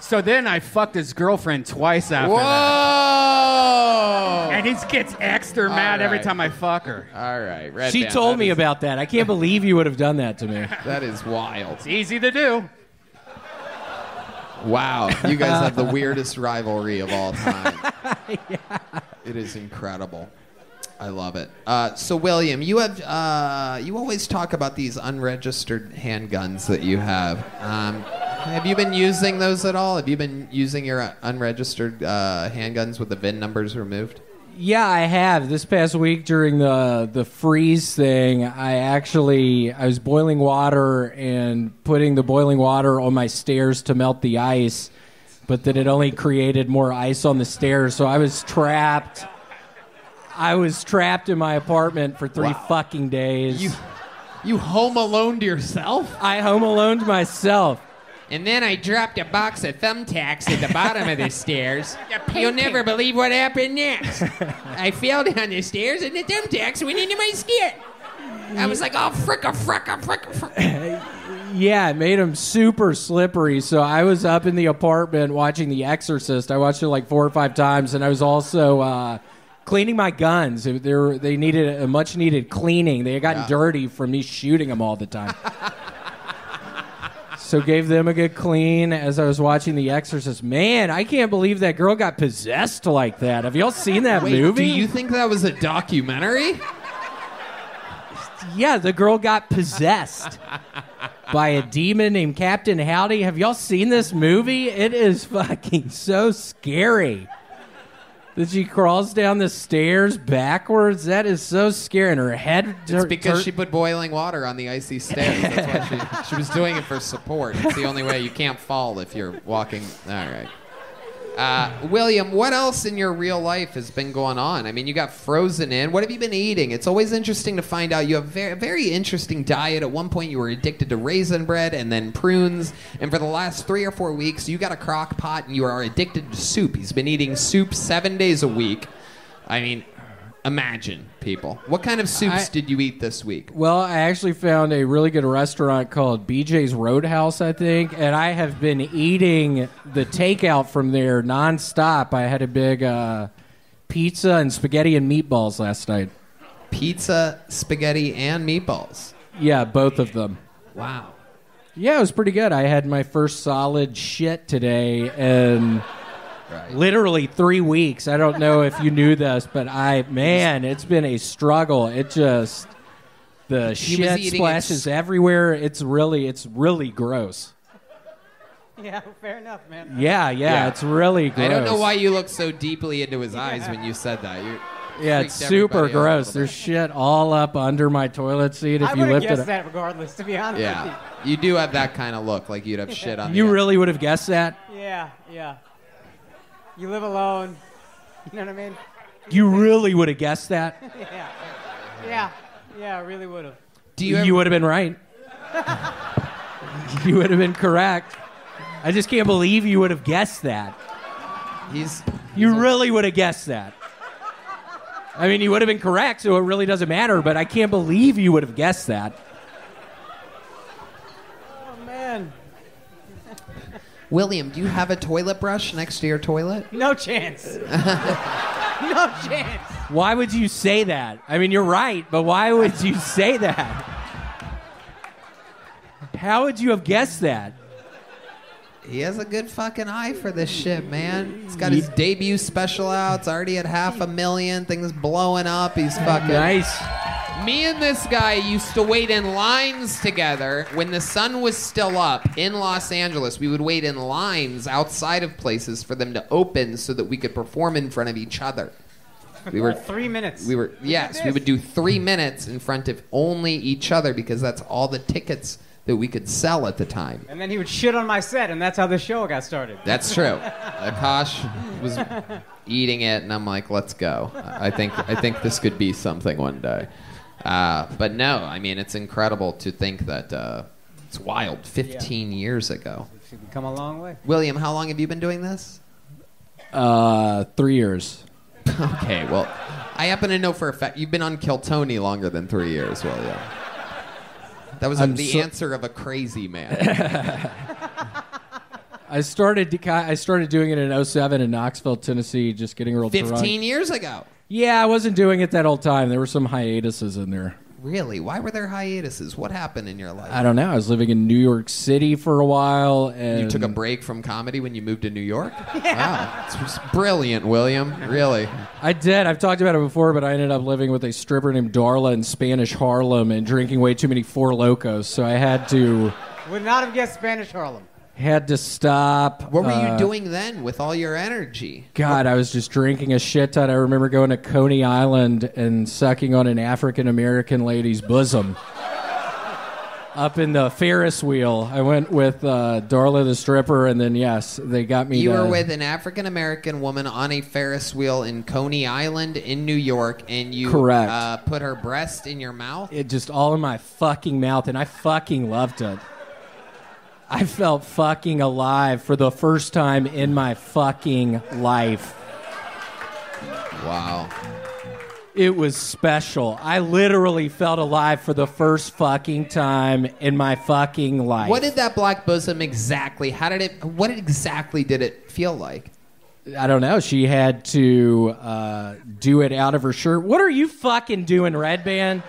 So then I fucked his girlfriend twice after Whoa! that. And he gets extra mad every right. time I fuck her. All right, Red She Band, told that me is- about that. I can't believe you would have done that to me. That is wild. It's easy to do. Wow, you guys have the weirdest rivalry of all time. It is incredible. I love it. Uh, so, William, you have uh, you always talk about these unregistered handguns that you have. Um, have you been using those at all? Have you been using your unregistered uh, handguns with the VIN numbers removed? Yeah, I have. This past week during the the freeze thing, I actually I was boiling water and putting the boiling water on my stairs to melt the ice, but then it only created more ice on the stairs, so I was trapped. I was trapped in my apartment for three Wow. fucking days. You you home alone to yourself? I home alone to myself. And then I dropped a box of thumbtacks at the bottom of the stairs. You'll never believe what happened next. I fell down the stairs and the thumbtacks went into my skin. I was like, oh, fricka, fricka, fricka, fricka. Yeah, it made him super slippery. So I was up in the apartment watching The Exorcist. I watched it like four or five times, and I was also uh, cleaning my guns. They were, they needed a much needed cleaning. They had gotten dirty from me shooting them all the time. so gave them a good clean as I was watching The Exorcist. Man, I can't believe that girl got possessed like that. Have y'all seen that Wait, movie? do you think that was a documentary? Yeah, the girl got possessed by a demon named Captain Howdy. Have y'all seen this movie? It is fucking so scary. That she crawls down the stairs backwards. That is so scary. And her head. It's because she put boiling water on the icy stairs. That's why she, she was doing it for support. It's the only way you can't fall if you're walking. All right. Uh, William, what else in your real life has been going on? I mean, you got frozen in. What have you been eating? It's always interesting to find out. You have very, very interesting diet. At one point, you were addicted to raisin bread and then prunes. And for the last three or four weeks, you got a crock pot and you are addicted to soup. He's been eating soup seven days a week. I mean, imagine, people. What kind of soups I- did you eat this week? Well, I actually found a really good restaurant called BJ's Roadhouse, I think, and I have been eating the takeout from there nonstop. I had a big uh, pizza and spaghetti and meatballs last night. Pizza, spaghetti, and meatballs. Yeah, both of them. Wow. Yeah, it was pretty good. I had my first solid shit today and literally three weeks. I don't know if you knew this, but I man, it's been a struggle. It just the He shit splashes ex- everywhere. It's really it's really gross. Yeah, fair enough, man. Yeah, yeah, Yeah. it's really gross. I don't know why you looked so deeply into his eyes when you said that. You Yeah, it's super everybody out a gross. There's shit all up under my toilet seat if I you would lift it. guessed up. that regardless, to be honest Yeah, you do have that kind of look, like you'd have shit on. You the really would have guessed that? Yeah, yeah. You live alone. You know what I mean? You really would have guessed that? Yeah. Yeah. Yeah, I really would have. Do you? You, ever- would have been right. you would have been correct. I just can't believe you would have guessed that. He's. You really would have guessed that. I mean, you would have been correct, so it really doesn't matter, but I can't believe you would have guessed that. Oh, man. William, do you have a toilet brush next to your toilet? No chance. no chance. Why would you say that? I mean, you're right, but why would you say that? How would you have guessed that? He has a good fucking eye for this shit, man. He's got his debut special out. It's already at half a million. Things blowing up. He's fucking Nice. Me and this guy used to wait in lines together when the sun was still up in Los Angeles. We would wait in lines outside of places for them to open so that we could perform in front of each other. We were Three minutes. we were yes, we would do 3 minutes in front of only each other because that's all the tickets that we could sell at the time. and then he would shit on my set, and that's how the show got started. That's true. Akaash was eating it, and I'm like, "Let's go." I think I think this could be something one day. Uh, but no, I mean, it's incredible to think that uh, it's wild. 15 years ago. We've come a long way. William, how long have you been doing this? Uh, three years. Okay, well, I happen to know for a fact you've been on Kill Tony longer than three years, William. That was I'm the so- answer of a crazy man. I started I started doing it in 07 in Knoxville, Tennessee, just getting real drunk. 15 years ago. Yeah, I wasn't doing it that whole time. There were some hiatuses in there. Really? Why were there hiatuses? What happened in your life? I don't know. I was living in New York City for a while, and You took a break from comedy when you moved to New York? Wow. It's just brilliant, William. Really. I did. I've talked about it before, but I ended up living with a stripper named Darla in Spanish Harlem and drinking way too many Four Locos. So I had to Would not have guessed Spanish Harlem. Had to stop. What were Uh, you doing then with all your energy? God, I was just drinking a shit ton. I remember going to Coney Island and sucking on an African American lady's bosom. Up in the Ferris wheel, I went with uh, Darla the stripper, and then yes, they got me. You to- were with an African American woman on a Ferris wheel in Coney Island in New York, and you Correct. Uh, put her breast in your mouth. it just all in my fucking mouth, and I fucking loved it. I felt fucking alive for the first time in my fucking life. Wow. It was special. I literally felt alive for the first fucking time in my fucking life. What did that black bosom exactly? How did it? What exactly did it feel like? I don't know. She had to uh, do it out of her shirt. What are you fucking doing, Redban?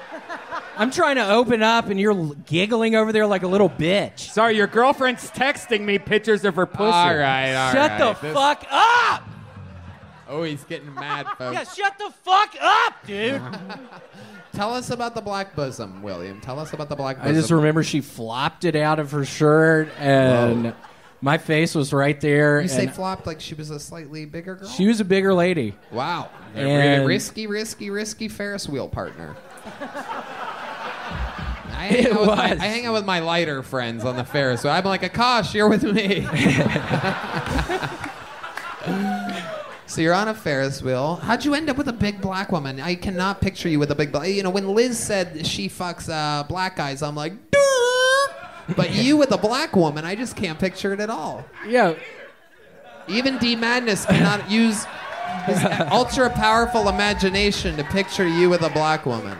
I'm trying to open up and you're giggling over there like a little bitch. Sorry, your girlfriend's texting me pictures of her pussy. All right, all Shut right. the This- fuck up! Oh, he's getting mad, folks. Yeah, shut the fuck up, dude. Tell us about the black bosom, William. Tell us about the black bosom. I just remember she flopped it out of her shirt and Whoa. my face was right there. You say flopped like she was a slightly bigger girl. she was a bigger lady. wow. And- risky, risky, risky Ferris wheel partner. I It hang, out with my. I hang out with my lighter friends on the Ferris wheel. I'm like, Akaash, you're with me. so you're on a Ferris wheel. How'd you end up with a big black woman? I cannot picture you with a big black. You know, when Liz said she fucks uh, black guys, I'm like, "Duh." but you with a black woman, I just can't picture it at all. Yeah. Even D Madness cannot use his ultra powerful imagination to picture you with a black woman.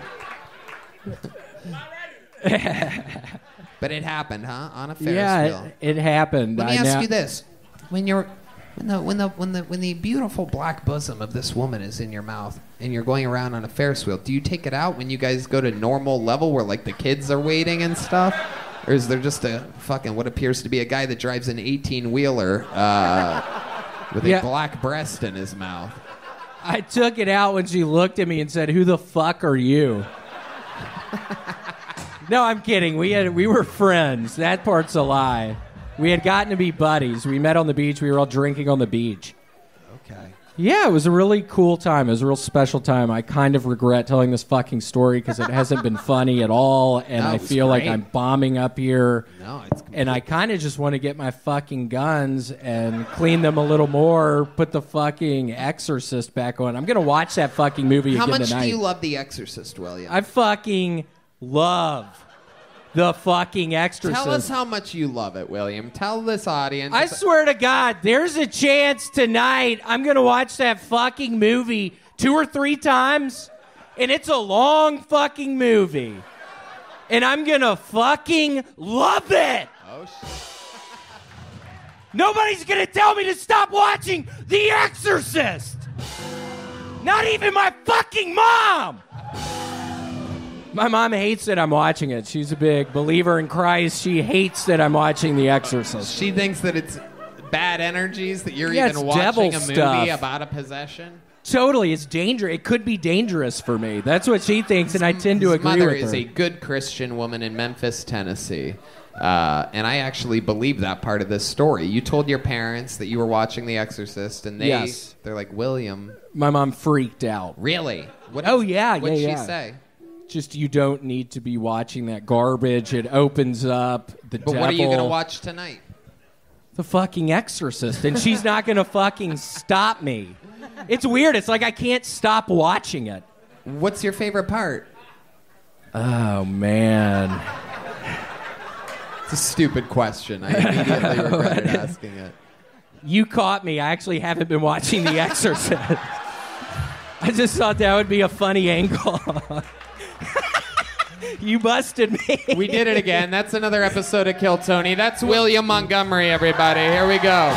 but it happened, huh? On a Ferris yeah, wheel. it, it happened. Let me I ask now- you this: when you're when the when the when the when the beautiful black bosom of this woman is in your mouth and you're going around on a Ferris wheel, do you take it out when you guys go to normal level where like the kids are waiting and stuff? Or is there just a fucking what appears to be a guy that drives an 18 wheeler uh, with Yeah. a black breast in his mouth? I took it out when she looked at me and said, "Who the fuck are you?" no, I'm kidding. We had we were friends. That part's a lie. We had gotten to be buddies. We met on the beach. We were all drinking on the beach. Okay. Yeah, it was a really cool time. It was a real special time. I kind of regret telling this fucking story because it hasn't been funny at all, and I feel like. I'm bombing up here. No, it's And I kind of just want to get my fucking guns and clean them a little more, put the fucking Exorcist back on. I'm going to watch that fucking movie How again much tonight. do you love The Exorcist, William? I fucking love the fucking Exorcist. Tell us how much you love it, William. Tell this audience. I swear to God, there's a chance tonight I'm going to watch that fucking movie two or three times, and it's a long fucking movie. And I'm going to fucking love it. Oh, shit. Nobody's going to tell me to stop watching The Exorcist. Not even my fucking mom. My mom hates that I'm watching it. She's a big believer in Christ. She hates that I'm watching The Exorcist. She thinks that it's bad energies that you're Yeah, even it's watching devil a movie stuff. about a possession. Totally, it's dangerous. It could be dangerous for me. That's what she thinks, and I tend to His agree mother with is her. a good Christian woman in Memphis, Tennessee. Uh, and I actually believe that part of this story. You told your parents that you were watching The Exorcist, and they Yes. they're like, William, My mom freaked out. really? What Oh, yeah, What did yeah, she yeah. say? Just you don't need to be watching that garbage. It opens up the But devil. what are you gonna watch tonight? The fucking Exorcist, and she's not gonna fucking stop me. It's weird. It's like I can't stop watching it. What's your favorite part? Oh man. It's a stupid question. I immediately regretted asking it. You caught me. I actually haven't been watching The Exorcist. I just thought that would be a funny angle. you busted me. We did it again. That's another episode of Kill Tony. That's William Montgomery, everybody. Here we go.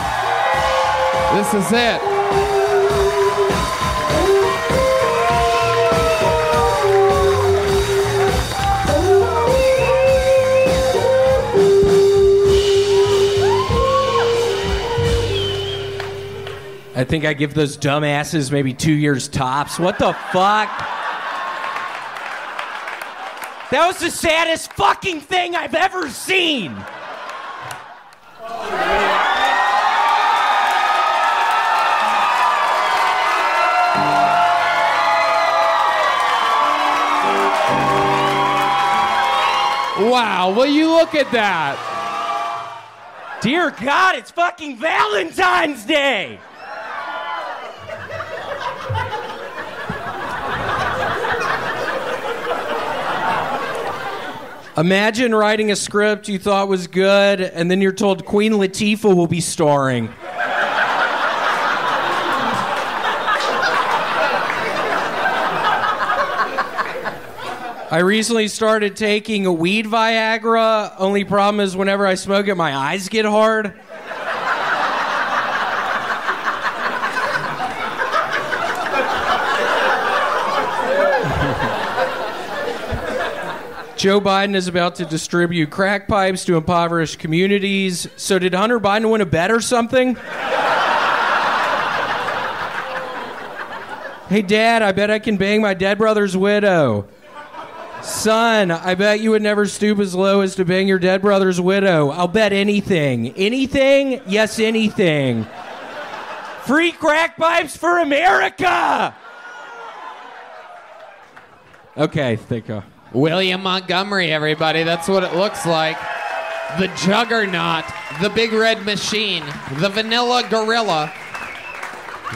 This is it. I think I give those dumbasses maybe two years tops. What the fuck? That was the saddest fucking thing I've ever seen. Wow, will you look at that? Dear God, it's fucking Valentine's Day. Imagine writing a script you thought was good, and then you're told Queen Latifah will be starring. I recently started taking a weed Viagra. Only problem is whenever I smoke it, my eyes get hard. Joe Biden is about to distribute crack pipes to impoverished communities. So, did Hunter Biden win a bet or something? hey, Dad, I bet I can bang my dead brother's widow. Son, I bet you would never stoop as low as to bang your dead brother's widow. I'll bet anything. Anything? Yes, anything. Free crack pipes for America! Okay, thank uh, William Montgomery, everybody. That's what it looks like. The juggernaut, the big red machine, the vanilla gorilla,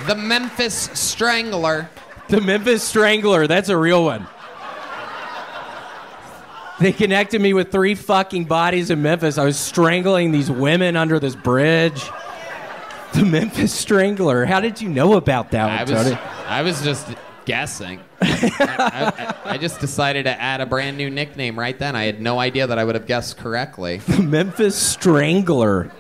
the Memphis strangler. The Memphis Strangler, that's a real one. They connected me with three fucking bodies in Memphis. I was strangling these women under this bridge. The Memphis Strangler. How did you know about that I one, was, Tony? I was just guessing. I, I- I just decided to add a brand new nickname right then. I had no idea that I would have guessed correctly. The Memphis Strangler.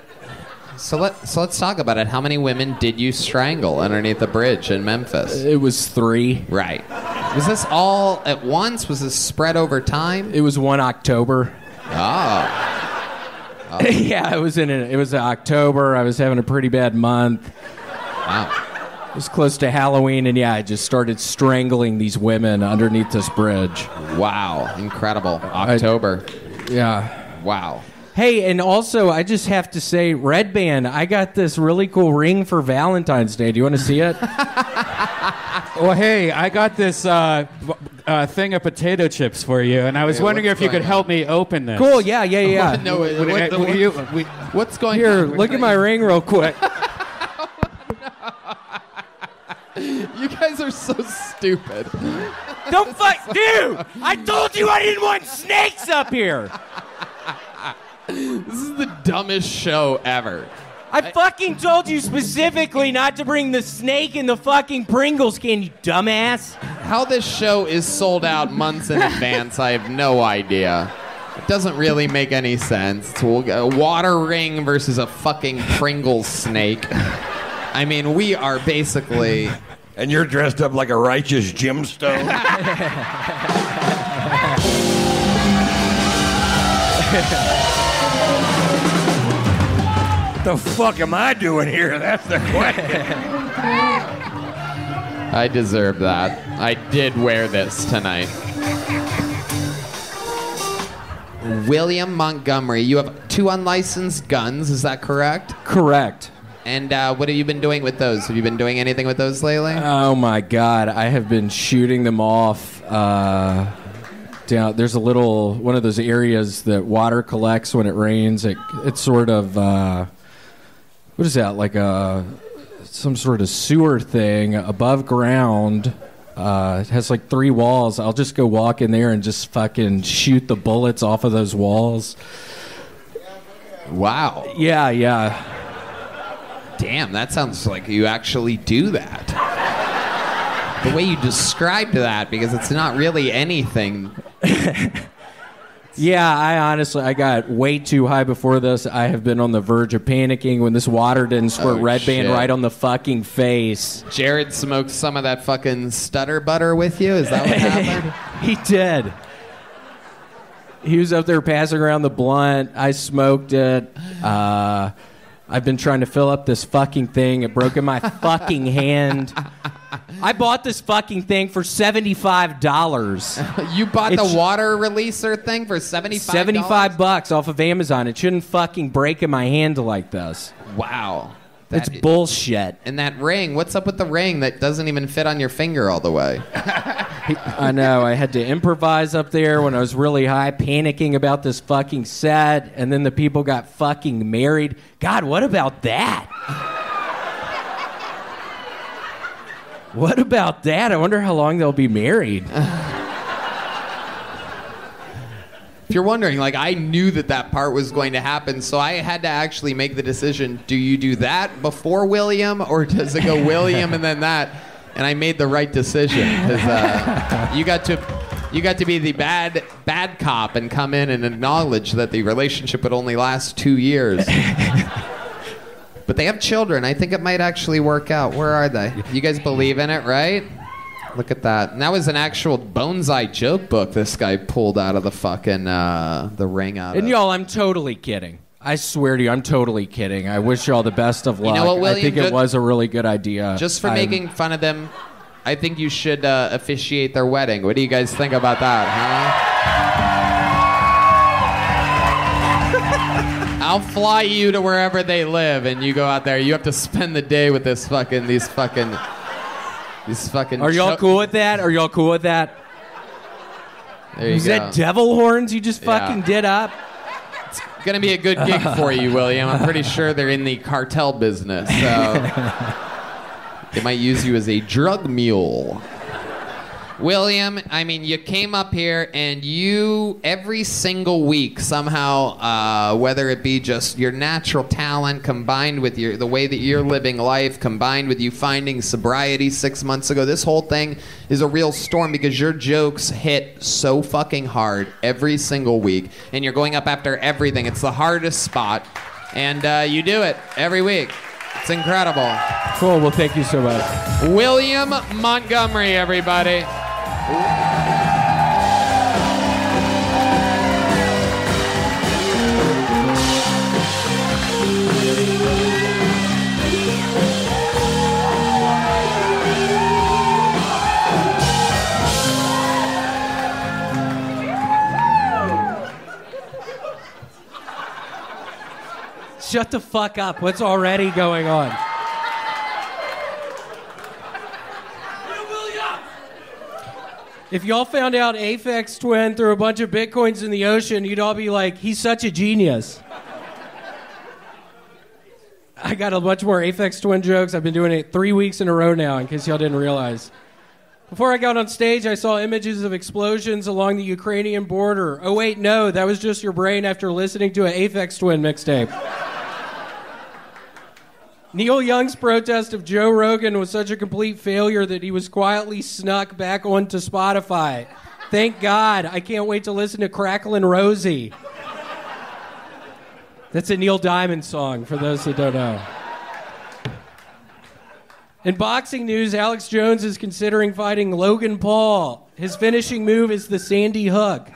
So let so let's talk about it. How many women did you strangle underneath the bridge in Memphis? It was three. Right. Was this all at once? Was this spread over time? It was one October. Oh, oh. yeah, it was in. A, it was October. I was having a pretty bad month. wow. It was close to Halloween, and yeah, I just started strangling these women underneath this bridge. Wow, incredible. October. Yeah. Wow. Hey, and also, I just have to say, Redban, I got this really cool ring for Valentine's Day. Do you want to see it? Well, hey, I got this uh, uh, thing of potato chips for you, and I was Yeah, wondering if you could going help me open this. cool. Yeah, yeah, yeah. No, Would- what the- would what- you- we- What's going on? Here, look at my ring real quick. You guys are so stupid. Don't fuck, dude! I told you I didn't want snakes up here. This is the dumbest show ever. I fucking told you specifically not to bring the snake in the fucking Pringles can, you dumbass. How this show is sold out months in advance, I have no idea. It doesn't really make any sense. It's a water ring versus a fucking Pringles snake. I mean, we are basically. And you're dressed up like a righteous gemstone. the fuck am I doing here? That's the question. I deserve that. I did wear this tonight. William Montgomery, you have two unlicensed guns, is that correct? Correct. And uh, what have you been doing with those? Have you been doing anything with those lately? Oh my god, I have been shooting them off. Uh, down there's a little one of those areas that water collects when it rains. It, it's sort of uh, what is that like a some sort of sewer thing above ground. Uh, it has like three walls. I'll just go walk in there and just fucking shoot the bullets off of those walls. Wow. Yeah, yeah. Damn, that sounds like you actually do that. the way you described that, because it's not really anything. Yeah, I honestly I got way too high before this. I have been on the verge of panicking when this water didn't squirt Oh, Redban right on the fucking face. Jared smoked some of that fucking stutter butter with you. Is that what happened? He did. He was up there passing around the blunt. I smoked it. Uh, I've been trying to fill up this fucking thing. It broke in my fucking hand. I bought this fucking thing for seventy-five dollars. you bought It's- the water releaser thing for seventy-five. Seventy-five bucks off of Amazon. It shouldn't fucking break in my hand like this. Wow. It's That- bullshit. And that ring, what's up with the ring that doesn't even fit on your finger all the way? I know. I had to improvise up there when I was really high, panicking about this fucking set, and then the people got fucking married. God, what about that? What about that? I wonder how long they'll be married. If you're wondering, like, I knew that that part was going to happen, so I had to actually make the decision do you do that before William, or does it go William and then that? And I made the right decision because uh, you got to You got to be the bad bad cop and come in and acknowledge that the relationship would only last two years. but they have children. I think it might actually work out. Where are they? You guys believe in it, right? Look at that. And that was an actual Boneseye joke book this guy pulled out of the fucking uh, the ring out And of. y'all, I'm totally kidding. I swear to you, I'm totally kidding. I wish y'all the best of luck. You know what, William, I think it was a really good idea. Just for I'm- making fun of them, I think you should uh, officiate their wedding. What do you guys think about that, huh? I'll fly you to wherever they live, and you go out there. You have to spend the day with this fucking these fucking these fucking. Are y'all cho- cool with that? Are y'all cool with that? There you Is go. that devil horns you just Yeah. fucking did up? Gonna be a good gig for you, William. I'm pretty sure they're in the cartel business, so they might use you as a drug mule. William, I mean, you came up here and you every single week somehow, uh, whether it be just your natural talent combined with your the way that you're living life, combined with you finding sobriety six months ago, this whole thing is a real storm because your jokes hit so fucking hard every single week, and you're going up after everything. It's the hardest spot, and uh, you do it every week. It's incredible. Cool. Well, thank you so much. William Montgomery, everybody. Shut the fuck up. What's already going on? If y'all found out Aphex Twin threw a bunch of bitcoins in the ocean, you'd all be like, he's such a genius. I got a bunch more Aphex Twin jokes. I've been doing it three weeks in a row now, in case y'all didn't realize. Before I got on stage, I saw images of explosions along the Ukrainian border. Oh, wait, no, that was just your brain after listening to an Aphex Twin mixtape. Neil Young's protest of Joe Rogan was such a complete failure that he was quietly snuck back onto Spotify. Thank God. I can't wait to listen to Cracklin' Rosie. That's a Neil Diamond song, for those that don't know. In boxing news, Alex Jones is considering fighting Logan Paul. His finishing move is the Sandy Hook.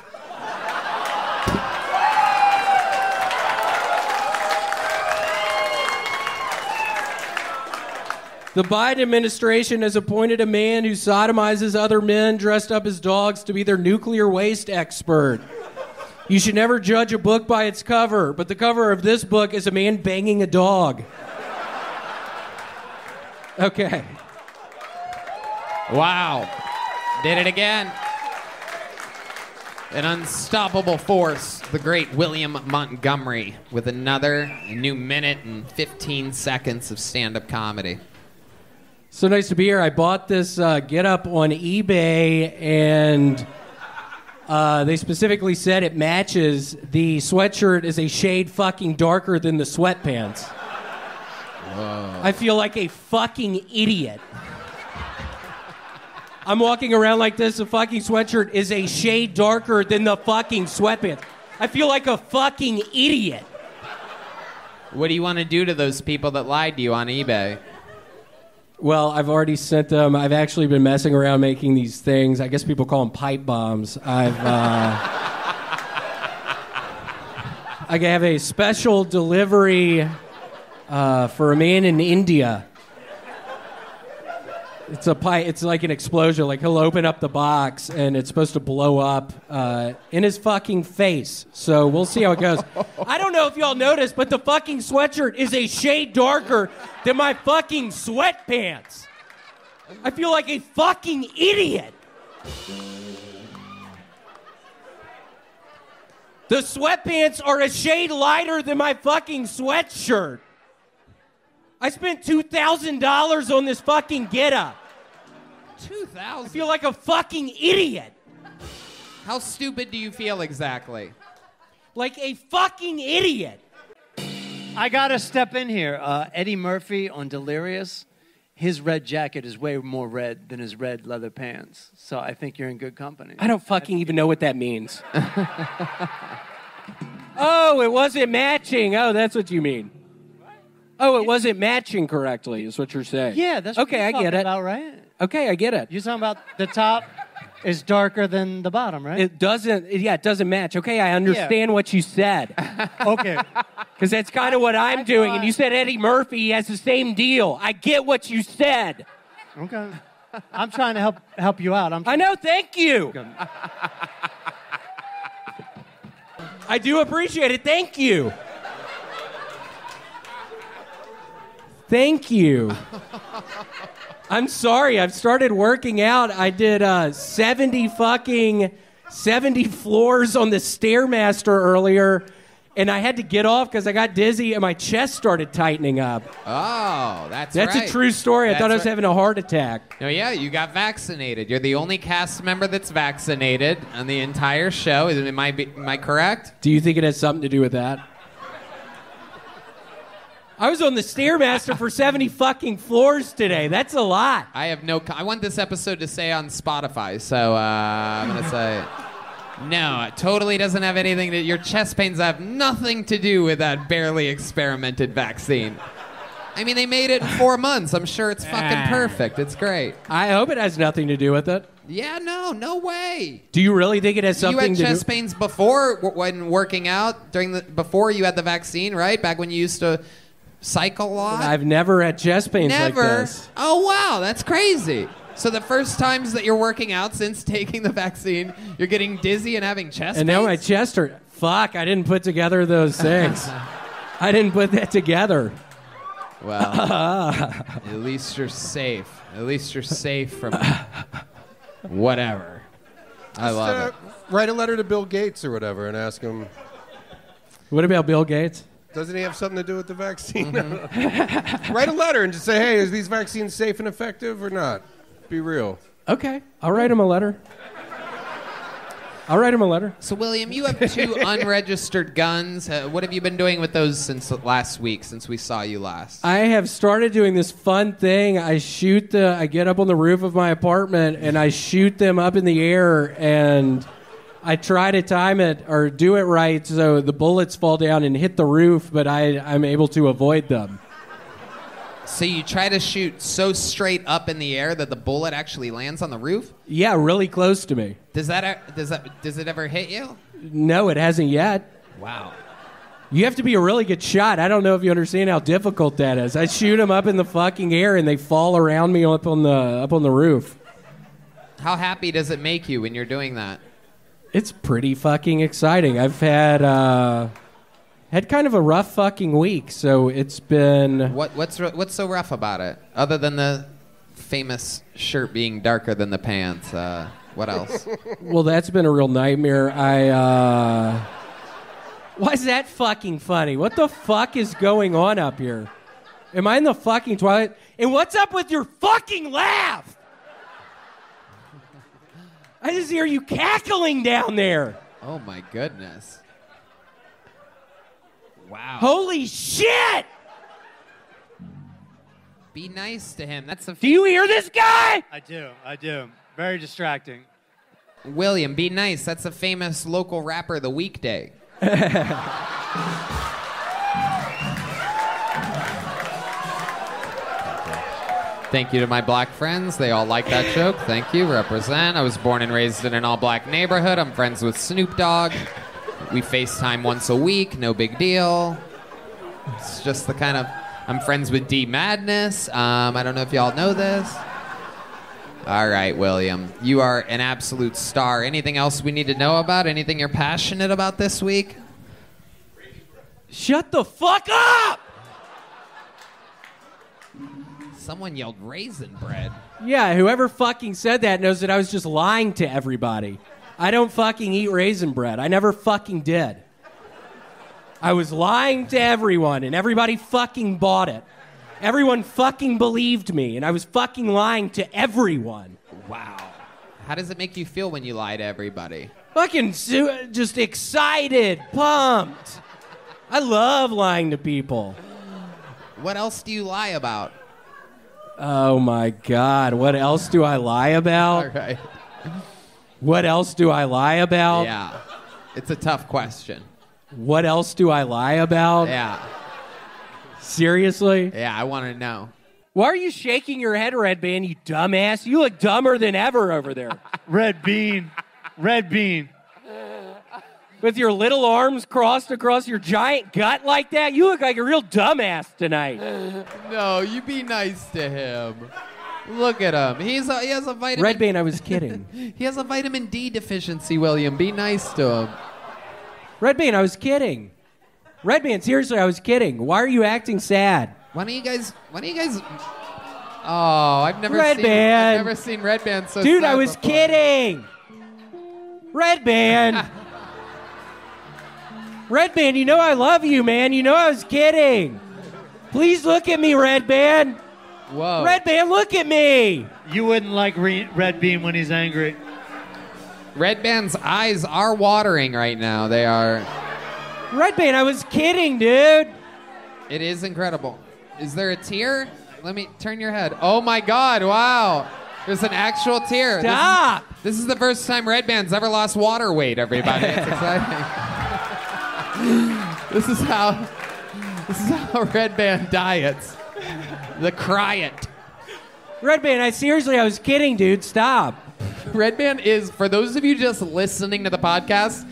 The Biden administration has appointed a man who sodomizes other men dressed up as dogs to be their nuclear waste expert. You should never judge a book by its cover, but the cover of this book is a man banging a dog. Okay. Wow. Did it again. An unstoppable force, the great William Montgomery, with another new minute and 15 seconds of stand up comedy. So nice to be here. I bought this uh, get up on eBay, and uh, they specifically said it matches. The sweatshirt is a shade fucking darker than the sweatpants. I feel like a fucking idiot. I'm walking around like this. The fucking sweatshirt is a shade darker than the fucking sweatpants. I feel like a fucking idiot. What do you want to do to those people that lied to you on eBay? Well, I've already sent them. I've actually been messing around making these things. I guess people call them pipe bombs. I've. Uh, I have a special delivery uh, for a man in India. It's a pipe. It's like an explosion. Like he'll open up the box and it's supposed to blow up uh, in his fucking face. So we'll see how it goes. I don't know if y'all noticed, but the fucking sweatshirt is a shade darker than my fucking sweatpants. I feel like a fucking idiot. The sweatpants are a shade lighter than my fucking sweatshirt. I spent $2,000 on this fucking get up. 2000 I feel like a fucking idiot. How stupid do you feel exactly? Like a fucking idiot. I gotta step in here. Uh, Eddie Murphy on Delirious his red jacket is way more red than his red leather pants. So I think you're in good company. I don't fucking even know what that means. oh, it wasn't matching. Oh, that's what you mean. Oh, it wasn't matching correctly, is what you're saying. Yeah, that's what okay. you're I get talking it. about, right? Okay, I get it. You're talking about the top is darker than the bottom, right? It doesn't. Yeah, it doesn't match. Okay, I understand what you said. okay. Because that's kind of what I'm doing. And you said Eddie Murphy has the same deal. I get what you said. Okay. I'm trying to help help you out. I'm I know. Thank you. I do appreciate it. Thank you. Thank you. I'm sorry. I've started working out. I did uh, 70 fucking 70 floors on the Stairmaster earlier, and I had to get off because I got dizzy and my chest started tightening up. Oh, that's That's right. a true story. I That's thought I was right. having a heart attack. No, yeah, you got vaccinated. You're the only cast member that's vaccinated on the entire show. Am I, be, am I correct? Do you think it has something to do with that? I was on the Stairmaster for 70 fucking floors today. That's a lot. I have no. I want this episode to say on Spotify, so uh, I'm gonna say. No, it totally doesn't have anything to. Your chest pains have nothing to do with that barely experimented vaccine. I mean, they made it in four months. I'm sure it's fucking Ah. perfect. It's great. I hope it has nothing to do with it. Yeah, no, no way. Do you really think it has you something had to do? chest pains before w- when working out during the before you had the vaccine, right? Back when you used to cycle a lot. I've never had chest pains Never. like this. Oh wow, that's crazy. So the first times that you're working out since taking the vaccine, you're getting dizzy and having chest And pains. now my chest hurt. Fuck, I didn't put together those things. I didn't put that together. Well, at least you're safe. At least you're safe from whatever. I Just, love uh, it. Write a letter to Bill Gates or whatever and ask him. What about Bill Gates? Doesn't he have something to do with the vaccine? write a letter and just say, "Hey, is these vaccines safe and effective or not?" Be real. Okay, I'll write him a letter. I'll write him a letter. So William, you have two unregistered guns. Uh, what have you been doing with those since last week? Since we saw you last? I have started doing this fun thing. I shoot the. I get up on the roof of my apartment and I shoot them up in the air and I try to time it or do it right so the bullets fall down and hit the roof, but I I'm able to avoid them. So you try to shoot so straight up in the air that the bullet actually lands on the roof? Yeah, really close to me. Does that e- does that does it ever hit you? No, it hasn't yet. Wow. You have to be a really good shot. I don't know if you understand how difficult that is. I shoot them up in the fucking air and they fall around me up on the up on the roof. How happy does it make you when you're doing that? It's pretty fucking exciting. I've had uh, had kind of a rough fucking week, so it's been What what's what's so rough about it? Other than the famous shirt being darker than the pants, uh, what else? well, that's been a real nightmare. I uh, why is that fucking funny? What the fuck is going on up here? Am I in the fucking twilight? And what's up with your fucking laugh? I just hear you cackling down there. oh my goodness! Wow. Holy shit! Be nice to him. That's a. Do you hear this guy? I do. I do. Very distracting. William, be nice. That's a famous local rapper, The Weekday. Thank you to my black friends. They all like that joke. Thank you. Represent. I was born and raised in an all black neighborhood. I'm friends with Snoop Dogg. We FaceTime once a week. No big deal. It's just the kind of. I'm friends with D Madness. Um, I don't know if y'all know this. All right, William. You are an absolute star. Anything else we need to know about? Anything you're passionate about this week? Shut the fuck up! Someone yelled raisin bread. Yeah, whoever fucking said that knows that I was just lying to everybody. I don't fucking eat raisin bread. I never fucking did. I was lying to everyone, and everybody fucking bought it. Everyone fucking believed me, and I was fucking lying to everyone. Wow. How does it make you feel when you lie to everybody? Fucking su- just excited, pumped. I love lying to people. What else do you lie about? Oh my God. What else do I lie about? All right. What else do I lie about? Yeah. It's a tough question. What else do I lie about? Yeah. Seriously? Yeah, I want to know. Why are you shaking your head, Redban, you dumbass? You look dumber than ever over there. Redban. Red Bean. With your little arms crossed across your giant gut like that, you look like a real dumbass tonight. No, you be nice to him. Look at him. He's a, he has a vitamin. Redban, I was kidding. he has a vitamin D deficiency. William, be nice to him. Redban, I was kidding. Redban, seriously, I was kidding. Why are you acting sad? Why don't you guys? Why don't you guys? Oh, I've never Red seen. Band. I've never seen Redban so. Dude, I was before. kidding. Redban. Redban, you know I love you, man. You know I was kidding. Please look at me, Redban. Whoa. Redban, look at me. You wouldn't like Re- Redban when he's angry. Redban's eyes are watering right now. They are. Redban, I was kidding, dude. It is incredible. Is there a tear? Let me turn your head. Oh my God! Wow. There's an actual tear. This is- Stop. This is, the first time Redban's ever lost water weight. Everybody, it's exciting. This is how. This is how Redban diets. The Cryet. Redban, I seriously, I was kidding, dude. Stop. Redban is, for those of you just listening to the podcast,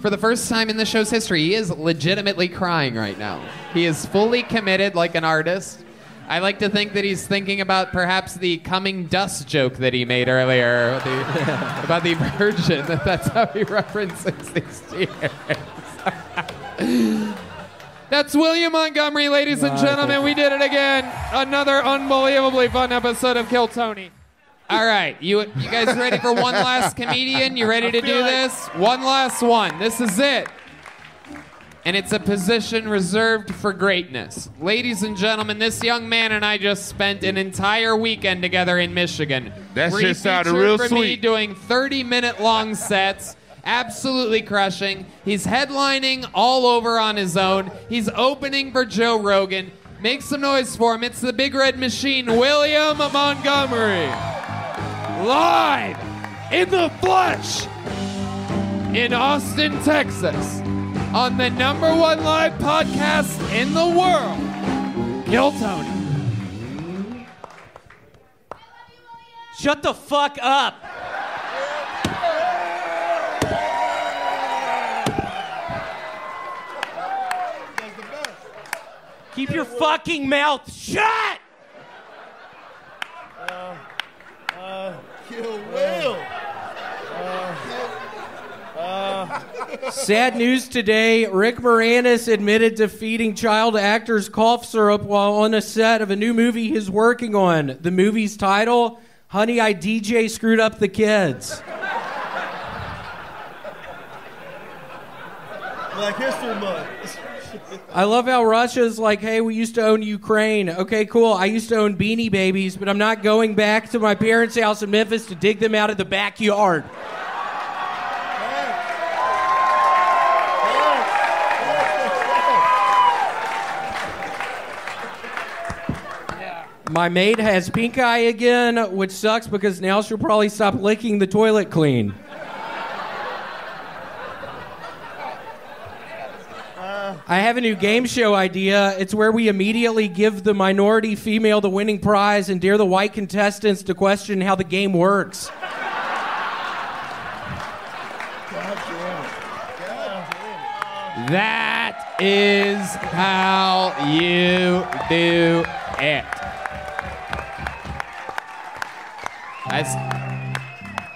for the first time in the show's history, he is legitimately crying right now. He is fully committed like an artist. I like to think that he's thinking about perhaps the coming dust joke that he made earlier the- about the virgin. That that's how he references these tears. That's William Montgomery, ladies and gentlemen. We did it again. Another unbelievably fun episode of Kill Tony. All right, you you guys ready for one last comedian? You ready to do this? One last one. This is it. And it's a position reserved for greatness. Ladies and gentlemen, this young man and I just spent an entire weekend together in Michigan. That where he shit sounded featured real for me sweet. doing 30 minute long sets. Absolutely crushing. He's headlining all over on his own. He's opening for Joe Rogan. Make some noise for him. It's the Big Red Machine, William Montgomery. Live in the flesh in Austin, Texas, on the number one live podcast in the world, Kill Tony. Shut the fuck up. Keep your fucking mouth shut. Kill Will. Sad news today. Rick Moranis admitted to feeding child actors cough syrup while on a set of a new movie he's working on. The movie's title, Honey, I DJ Screwed Up the Kids. Black History Month. I love how Russia's like, hey, we used to own Ukraine. Okay, cool. I used to own Beanie Babies, but I'm not going back to my parents' house in Memphis to dig them out of the backyard. My maid has pink eye again, which sucks because now she'll probably stop licking the toilet clean. I have a new game show idea. It's where we immediately give the minority female the winning prize and dare the white contestants to question how the game works. That is how you do it. it. I, s-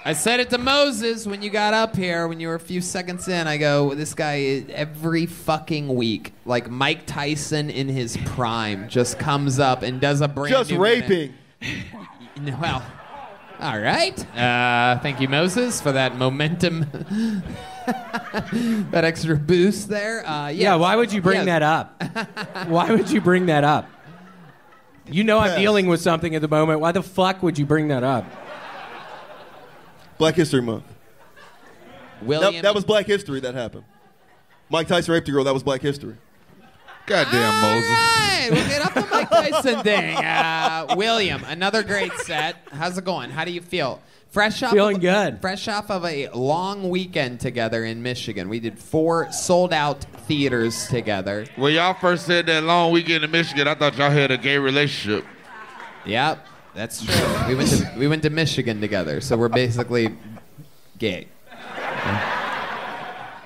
I said it to Moses when you got up here, when you were a few seconds in. I go, this guy is every fucking week, like Mike Tyson in his prime, just comes up and does a brand Just new raping. minute. Well, all right. Uh, thank you, Moses, for that momentum, that extra boost there. Uh, Yeah, why would you bring yes. that up? why would you bring that up? You know I'm Yes. dealing with something at the moment. Why the fuck would you bring that up? Black History Month. William. That, that was Black History that happened. Mike Tyson raped a girl. That was Black History. Goddamn Moses. Hey, we'll get up to Mike Tyson thing. Uh, William, another great set. How's it going? How do you feel? Fresh off Feeling of, good. Fresh off of a long weekend together in Michigan. We did four sold out theaters together. When y'all first said that long weekend in Michigan, I thought y'all had a gay relationship. Yep, that's true. We went to we went to Michigan together, so we're basically gay.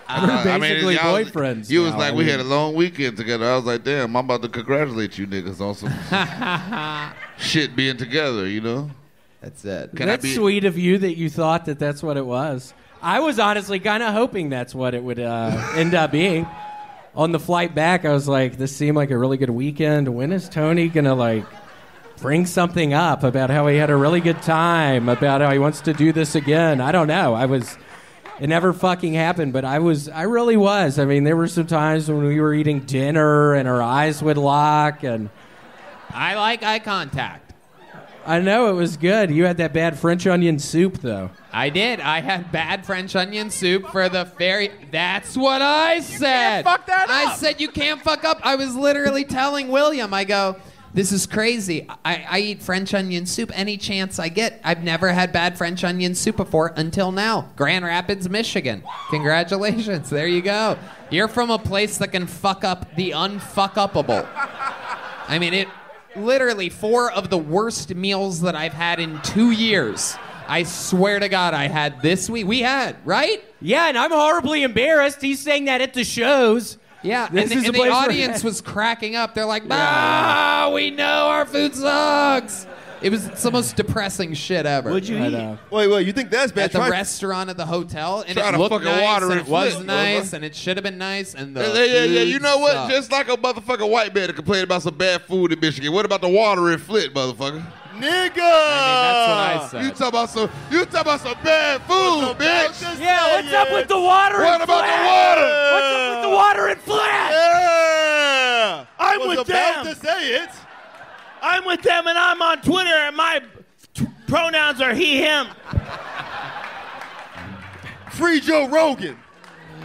Uh, I mean, basically y'all- boyfriends You was now, like, I we mean. had a long weekend together. I was like, damn, I'm about to congratulate you niggas on some shit being together, you know? That's it. Can I that's be- sweet of you that you thought that that's what it was. I was honestly kind of hoping that's what it would uh, end up being. On the flight back, I was like, this seemed like a really good weekend. When is Tony gonna like bring something up about how he had a really good time, about how he wants to do this again? I don't know. I was. It never fucking happened, but I was, I really was. I mean, there were some times when we were eating dinner and our eyes would lock, and I like eye contact. I know it was good. You had that bad French onion soup, though. I did. I had bad French onion soup for the very. That's what I said. fuck that up. I said you can't fuck up. I was literally telling William. I go. This is crazy. I, I eat French onion soup any chance I get. I've never had bad French onion soup before until now. Grand Rapids, Michigan. Congratulations. There you go. You're from a place that can fuck up the unfuckupable. I mean, it literally four of the worst meals that I've had in two years. I swear to God, I had this week. We had, right? Yeah, and I'm horribly embarrassed. He's saying that at the shows. Yeah, This and, is and the audience was cracking up. They're like, "Ah, we know our food sucks." It was it's the most depressing shit ever. What'd you I eat? know. Wait, wait, you think that's bad? At the Try- restaurant at the hotel, and Try it to looked fucking nice, water and and it was flip, nice, and it should have been nice, and the Yeah, yeah, yeah. food You know what? sucked. Just like a motherfucking white man to complain about some bad food in Michigan. What about the water in Flint, motherfucker? Nigga! that's what I said. You talk about some. You talk about some bad food, bitch. Yeah, what's up with the water? What in about the water? What's up with the water in Flint? Yeah! I'm was with about them. to say it. I'm with them and I'm on Twitter and my t- pronouns are he, him. Free Joe Rogan.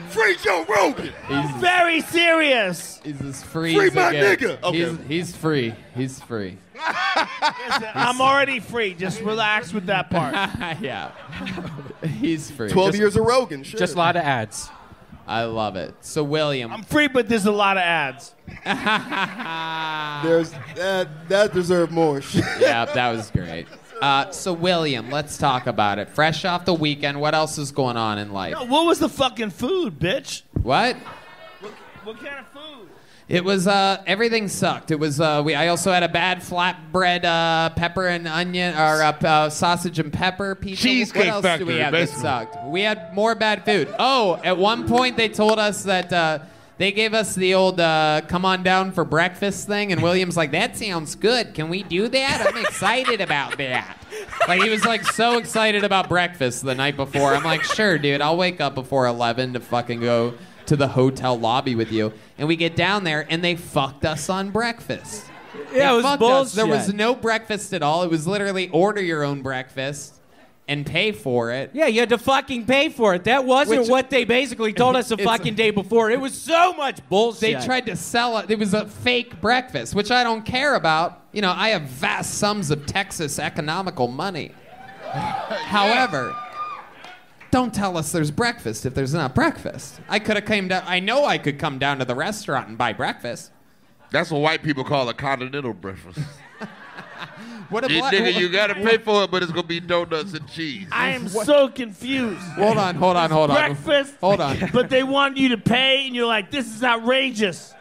Free Joe Rogan. I'm very serious. He's just free. Free as my gets. nigga. Okay. He's, he's free. He's free. Listen, I'm already free. Just relax with that part. yeah, he's free. 12 Just- years of Rogan. Sure. Just a lot of ads. I love it. So William, I'm free, but there's a lot of ads. There's that. That deserved more. Yeah, that was great. Uh, so William, let's talk about it. Fresh off the weekend, what else is going on in life? No, what was the fucking food, bitch? What? What kind of food? It was uh, everything sucked. It was uh, we. I also had a bad flatbread uh, pepper and onion or uh, uh, sausage and pepper pizza. Cheesecake what else do we have that sucked? We had more bad food. Oh, at one point they told us that uh, they gave us the old uh, "come on down for breakfast" thing, and William's like, "That sounds good. Can we do that? I'm excited about that." Like he was like so excited about breakfast the night before. I'm like, "Sure, dude. I'll wake up before 11 to fucking go." To the hotel lobby with you, and we get down there, and they fucked us on breakfast. Yeah, They it was fucked us. There was no breakfast at all. It was literally order your own breakfast and pay for it. Yeah, you had to fucking pay for it. That wasn't Which- what they basically told us the fucking day before. It was so much bullshit. They tried to sell it. It was a fake breakfast, which I don't care about. You know, I have vast sums of Texas economical money. However, don't tell us there's breakfast if there's not breakfast. I could have came down. I know I could come down to the restaurant and buy breakfast. That's what white people call a continental breakfast. What a You, bla- nigga, you gotta pay for it, but it's gonna be donuts and cheese. I am so confused. Hold on, hold on, hold on. Breakfast. Hold on. But they want you to pay, and you're like, this is outrageous.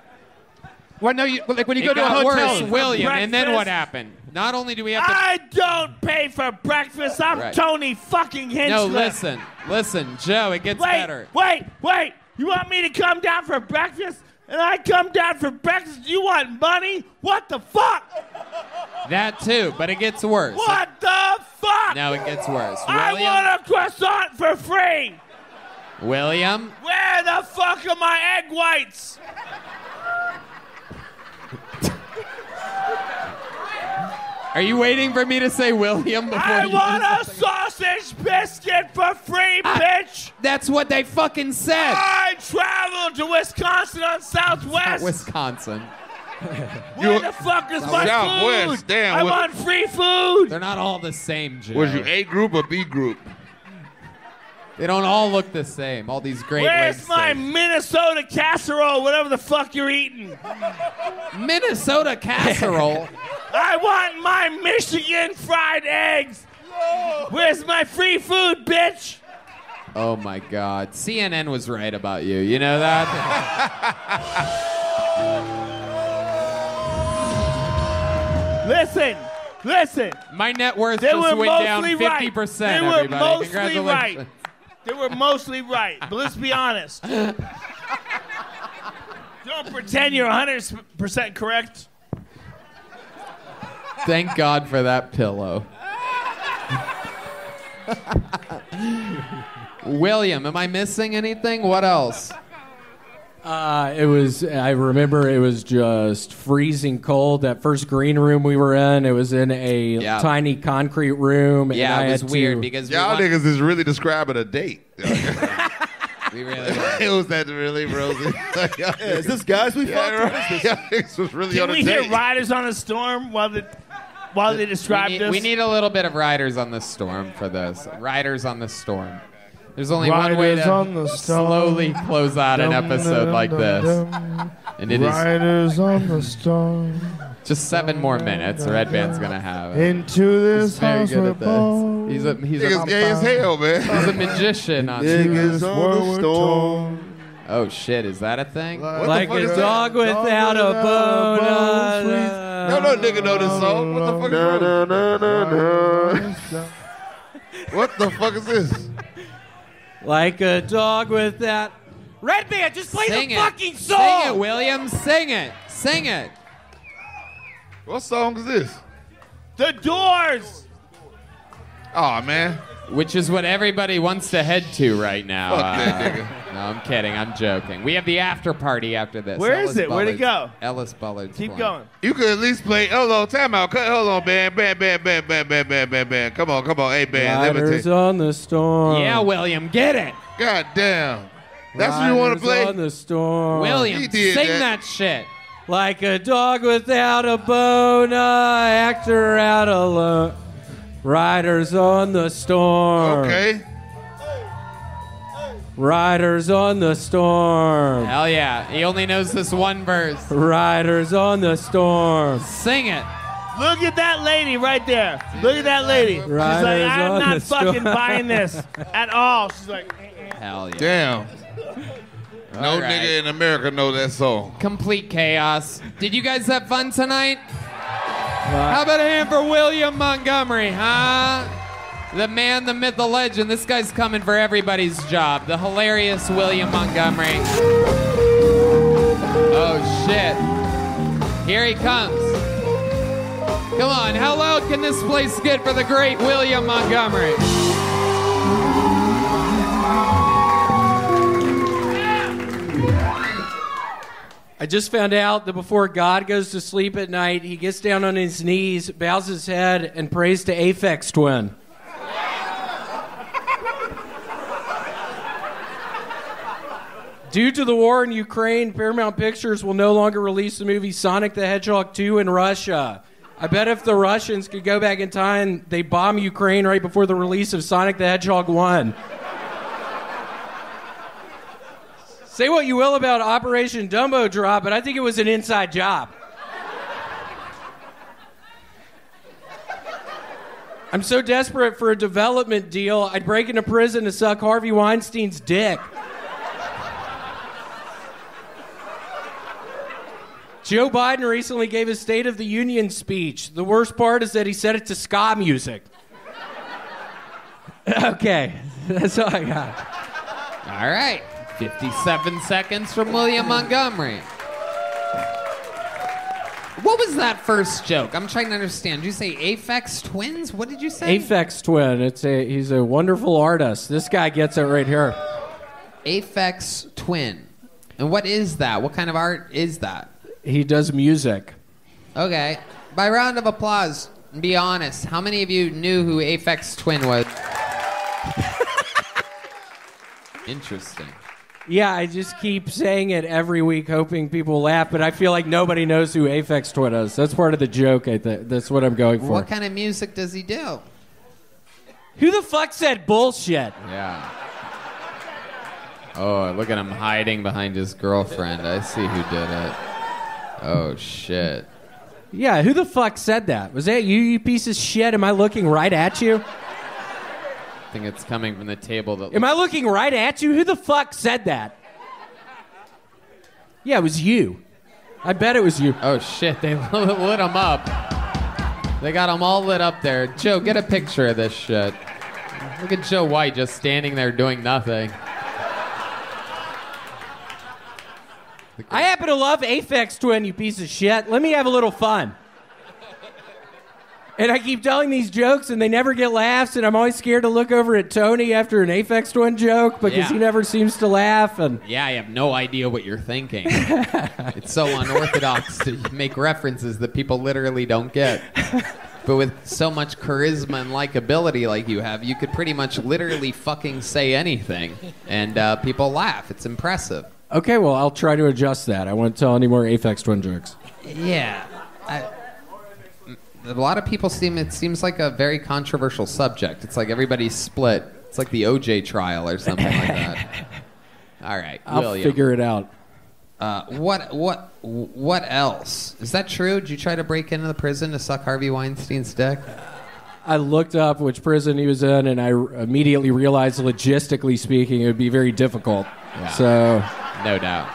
Well, no, you, like when you It go to a hotel. worse, William. And then what happened? Not only do we have to I don't pay for breakfast. I'm Right. Tony fucking Hinchcliffe. No, listen, listen, Joe. It gets Wait, better. wait, wait. You want me to come down for breakfast? And I come down for breakfast. You want money? What the fuck? That too, but it gets worse. What the fuck? No, it gets worse. I William, want a croissant for free. William, Where the fuck are my egg whites? Are you waiting for me to say William before I you want do a sausage biscuit for free, bitch. That's what they fucking said. I traveled to Wisconsin on Southwest. Wisconsin. Where the fuck is my Southwest, food? damn, I what- want free food. They're not all the same, Joe. Was you A group or B group? They don't all look the same. All these great Where's my things. Minnesota casserole? Whatever the fuck you're eating. Minnesota casserole? I want my Michigan fried eggs. Where's my free food, bitch? Oh my God. CNN was right about you. You know that? Listen, listen. My net worth They just went down 50%. right. They were everybody. mostly Congratulations. right. They were mostly right. But let's be honest. Don't pretend you're 100% correct. Thank God for that pillow. William, am I missing anything? What else? Uh, it was. I remember it was just freezing cold. That first green room we were in, it was in a Yeah. tiny concrete room. and Yeah, I it was weird to- because Y'all want- niggas is really describing a date. we really it was that really rosy. Like, y'all Yeah, is this guys we Yeah, fucked? right. Y'all niggas was really Can on a we hear date. Riders on a Storm while the while they describe we need, this? we need a little bit of Riders on the Storm for this. Riders on the Storm. There's only one way to on the storm. slowly close out an episode dum, like this. dum. And it is Riders on the storm. just seven more minutes. Redban's gonna have. Into this He's very house good at this. He's a he's Niggas a gay as hell, man. He's a magician on Niggas on the storm. Oh shit, is that a thing? What like a is that? dog without a bone. No, no, nigga know this song. What the fuck is wrong? What the fuck is this? Like a dog without. Redban, just play Sing the it. fucking song. Sing it, William. Sing it. Sing it. What song is this? the Doors. Oh man. Which is what everybody wants to head to right now. Uh. No, I'm kidding. I'm joking. We have the after party after this. Where is Ellis it? Where'd it go? Ellis Bullard's Keep playing. going. You could at least play. Hold on, time out. Cut. Hold on, band, band, band, band, band, band, band, band, band. Come on, come on, hey band. Let me Riders take. on the storm. Yeah, William, get it. God damn. That's what you want to Riders play. on the storm. William, He sing that. that. shit. Like a dog without a bone, a actor out alone. Riders on the storm. Okay. Riders on the storm. Hell yeah. He only knows this one verse. Riders on the storm. Sing it. Look at that lady right there. Look at that lady. She's like, I'm on not the fucking buying this at all. She's like, Hell yeah. Damn. No All right. nigga in America know that song. Complete chaos. Did you guys have fun tonight? How about a hand for William Montgomery, huh? The man, the myth, the legend. This guy's coming for everybody's job. The hilarious William Montgomery. Oh, shit. Here he comes. Come on, how loud can this place get for the great William Montgomery? I just found out that before God goes to sleep at night, he gets down on his knees, bows his head, and prays to Aphex Twin. Due to the war in Ukraine, Paramount Pictures will no longer release the movie Sonic the Hedgehog 2 in Russia. I bet if the Russians could go back in time, they bomb Ukraine right before the release of Sonic the Hedgehog 1. Say what you will about Operation Dumbo Drop, but I think it was an inside job. I'm so desperate for a development deal, I'd break into prison to suck Harvey Weinstein's dick. Joe Biden recently gave his State of the Union speech. The worst part is that he said it to ska music. okay, that's all I got. All right. 57 seconds from William Montgomery. What was that first joke? I'm trying to understand. Did you say Aphex Twins? What did you say? Aphex Twin. It's a he's a wonderful artist. This guy gets it right here. Aphex Twin. And what is that? What kind of art is that? He does music. Okay. By round of applause, be honest. How many of you knew who Aphex Twin was? Interesting. Yeah, I just keep saying it every week, hoping people laugh. But I feel like nobody knows who Aphex Twin is. That's part of the joke. I think that's what I'm going for. What kind of music does he do? Who the fuck said bullshit? Yeah. Oh, look at him hiding behind his girlfriend. I see who did it. Oh shit. Yeah, who the fuck said that? Was that you, you piece of shit? Am I looking right at you? I think it's coming from the table that. Am I looking right at you? Who the fuck said that? Yeah, it was you. I bet it was you. Oh shit! They lit them up. They got them all lit up there. Joe, get a picture of this shit. Look at Joe White just standing there doing nothing. I happen to love Aphex Twin, you piece of shit. Let me have a little fun. And I keep telling these jokes, and they never get laughs, and I'm always scared to look over at Tony after an Aphex Twin joke because Yeah. he never seems to laugh. And Yeah, I have no idea what you're thinking. it's so unorthodox to make references that people literally don't get. But with so much charisma and likability like you have, you could pretty much literally fucking say anything, and uh, people laugh. It's impressive. okay, well, I'll try to adjust that. I won't tell any more Aphex Twin jokes. Yeah. I, a lot of people seem it seems like a very controversial subject. It's like everybody's split. It's like the OJ trial or something like that. All right, I'll William. figure it out. Uh, what what what else? Is that true? Did you try to break into the prison to suck Harvey Weinstein's dick? I looked up which prison he was in, and I immediately realized, logistically speaking, it would be very difficult. So, No doubt.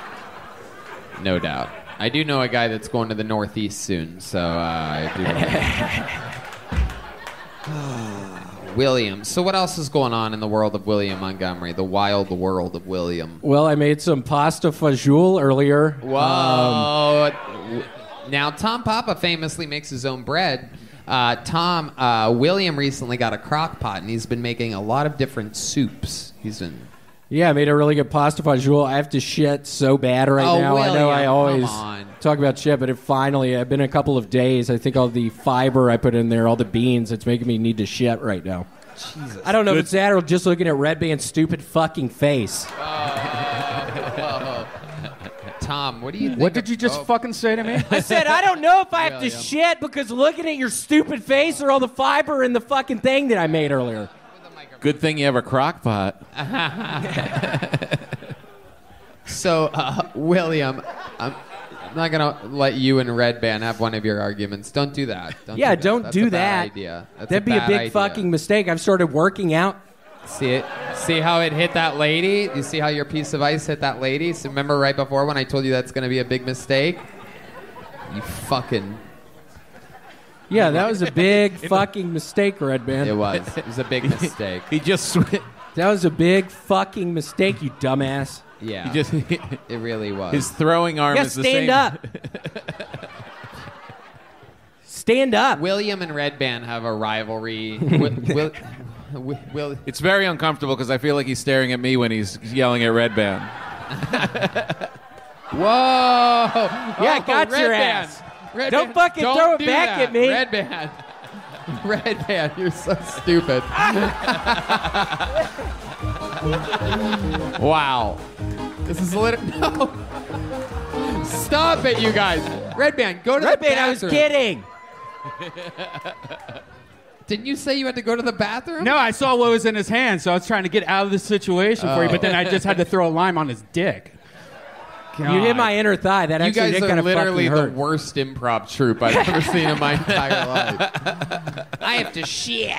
No doubt. I do know a guy that's going to the Northeast soon, so uh, I do. William. So what else is going on in the world of William Montgomery? The wild world of William. well, I made some pasta fajoule earlier. Whoa. now, Tom Papa famously makes his own bread. Uh, Tom, uh, William recently got a crock pot, and he's been making a lot of different soups. He's been. Yeah, I made a really good pasta fajoule. I have to shit so bad right Oh, now. I know I oh, always talk about shit, but it finally, I've been a couple of days. I think all the fiber I put in there, all the beans, it's making me need to shit right now. Jesus. I don't know if it's that or just looking at Redban's stupid fucking face. Oh, Tom, what do you think? What did you of- just oh. fucking say to me? I said, I don't know if I have to William. shit because looking at your stupid face or all the fiber in the fucking thing that I made earlier. Good thing you have a crock pot. So, uh, William, I'm, I'm not gonna let you and Redban have one of your arguments. Don't do that. Don't yeah, do that. don't That's do a bad that. Idea. That's That'd be a bad big idea. fucking mistake. I've started working out. See it? See how it hit that lady? You see how your piece of ice hit that lady? So remember right before when I told you that's gonna be a big mistake? You fucking. Yeah, that was a big fucking mistake, Redban. It was. It was a big mistake. He just sw- That was a big fucking mistake, you dumbass. Yeah. he just It really was. his throwing arm Yeah, is the stand same. up. Stand up. William and Redban have a rivalry. Will, Will, Will, Will, It's very uncomfortable because I feel like he's staring at me when he's yelling at Redban. Whoa! Yeah, Oh, got Red your Band. ass. Red Don't Band, fucking don't throw it do back that. at me. Redban. Redban, you're so stupid. wow. This is literally. No. Stop it, you guys. Redban, go to Red the Band, I was kidding. Didn't you say you had to go to the bathroom? No, I saw what was in his hand, so I was trying to get out of the situation for you, but then I just had to throw a lime on his dick. You hit my inner thigh. That You actually guys did are kind of literally the hurt. worst improv troupe I've ever seen in my entire life. I have to shit.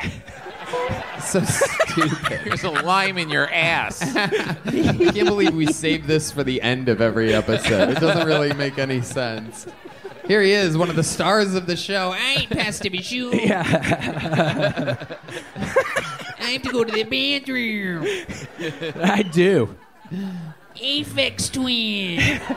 So stupid. There's a lime in your ass. I can't believe we saved this for the end of every episode. It doesn't really make any sense. Here he is, one of the stars of the show. I ain't past to be shoe. Yeah. I have to go to the bathroom. I do. Aphex twin.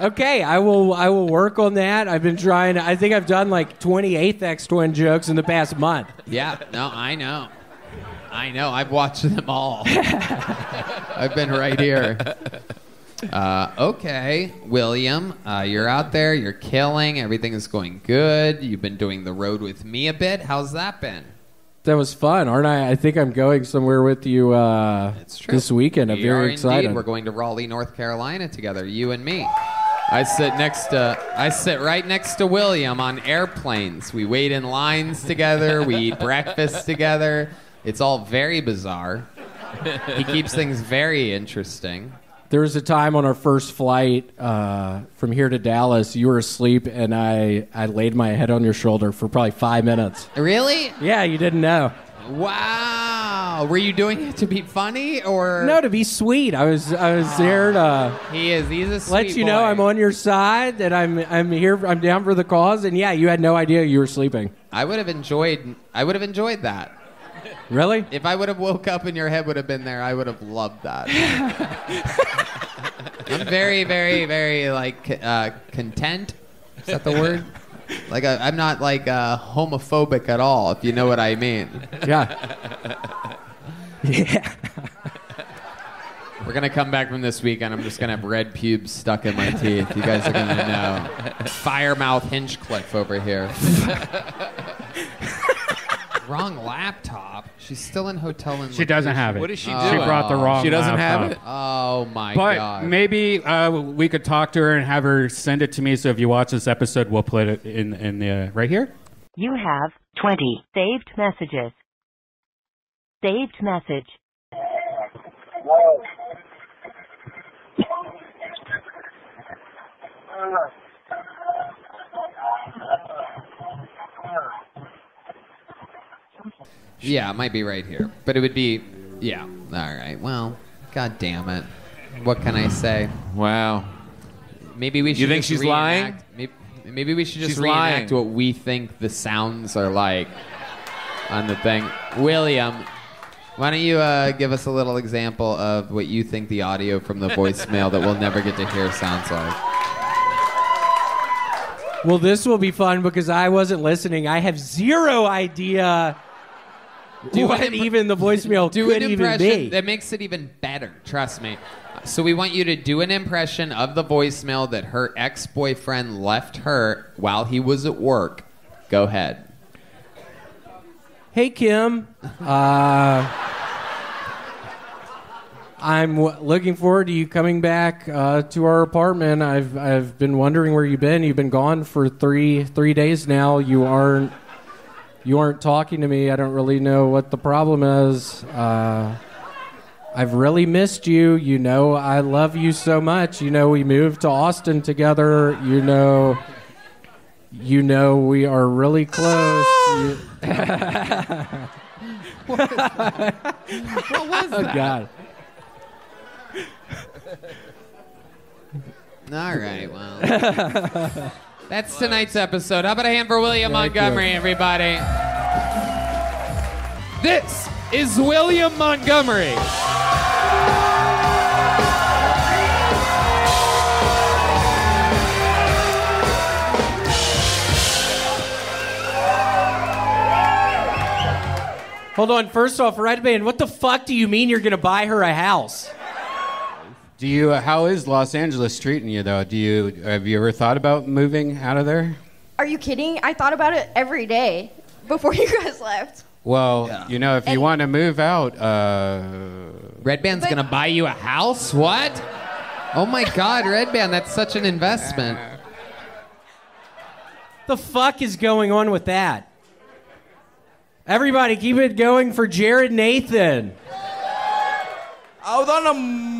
Okay, I will. I will work on that. I've been trying. I think I've done like 28th X Twin jokes in the past month. Yeah, no, I know. I know. I've watched them all. I've been right here. Uh, okay, William, uh, you're out there. You're killing. Everything is going good. You've been doing the road with me a bit. How's that been? That was fun, aren't I? I think I'm going somewhere with you uh, this weekend. I'm very are excited. Indeed. We're going to Raleigh, North Carolina together, you and me. I sit next to I sit right next to William on airplanes. We wait in lines together, we eat breakfast together. It's all very bizarre. He keeps things very interesting. There was a time on our first flight uh, from here to Dallas. You were asleep, and I, I laid my head on your shoulder for probably five minutes. Really? Yeah, you didn't know. Wow. Were you doing it to be funny or No, to be sweet. I was I was there to He is he's a sweet let you know. I'm on your side. That I'm I'm here. I'm down for the cause. And yeah, you had no idea you were sleeping. I would have enjoyed I would have enjoyed that. Really? If I would have woke up and your head would have been there, I would have loved that. I'm very, very, very like uh, content. Is that the word? Like I, I'm not like uh, homophobic at all, if you know what I mean. Yeah. yeah. We're gonna come back from this weekend. I'm just gonna have red pubes stuck in my teeth. You guys are gonna know. Firemouth Hinchcliffe over here. Wrong laptop. She's still in hotel in. She doesn't have it. What is she She brought the wrong. She doesn't have laptop. it? Oh my but god. maybe uh, we could talk to her and have her send it to me. So if you watch this episode, we'll put it in in the right here. You have 20 saved messages. Saved message. Yeah, it might be right here, but it would be. Yeah. All right. Well, god damn it. What can I say? Wow. Maybe we should. You think just she's lying? Maybe, maybe we should just She's reenact lying. what we think the sounds are like on the thing. William, why don't you uh, give us a little example of what you think the audio from the voicemail that we'll never get to hear sounds like? Well, this will be fun because I wasn't listening. I have zero idea Do what an even the voicemail Do an even impression that makes it even better. Trust me. So we want you to do an impression of the voicemail that her ex-boyfriend left her while he was at work. Go ahead. Hey, Kim. Uh, I'm w- looking forward to you coming back uh, to our apartment. I've I've been wondering where you've been. You've been gone for three three days now. You aren't you aren't talking to me. I don't really know what the problem is. Uh, I've really missed you. You know, I love you so much. You know, we moved to Austin together. You know, you know, we are really close. You- what was Oh that? God. All right, well. That's tonight's episode. How about a hand for William Thank Montgomery, you. everybody? This is William Montgomery. Hold on. First off, Redban, what the fuck do you mean you're gonna buy her a house? Do you? Uh, how is Los Angeles treating you though? Do you have you ever thought about moving out of there? Are you kidding? I thought about it every day before you guys left. Well, you know, if you want to move out, uh, Redban's gonna buy you a house? What? Oh my God, Red Band, that's such an investment. The fuck is going on with that? Everybody, keep it going for Jared Nathan. I was on a m-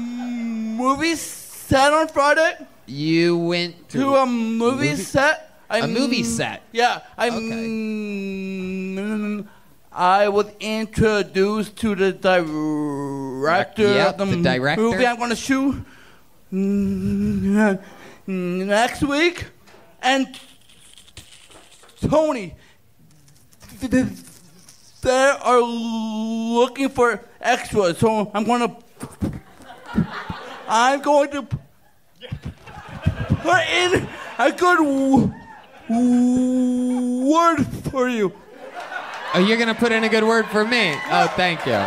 movie set on Friday. You went to, a movie, movie- set. I a movie set? Yeah, I. mm, I was introduced to the director Yep, of the, the director. movie I'm going to shoot mm, next week, and Tony. th- th- They are looking for extras, so I'm going to. I'm going to put in a good w- w- word for you. Oh, you're gonna put in a good word for me. Oh, thank you.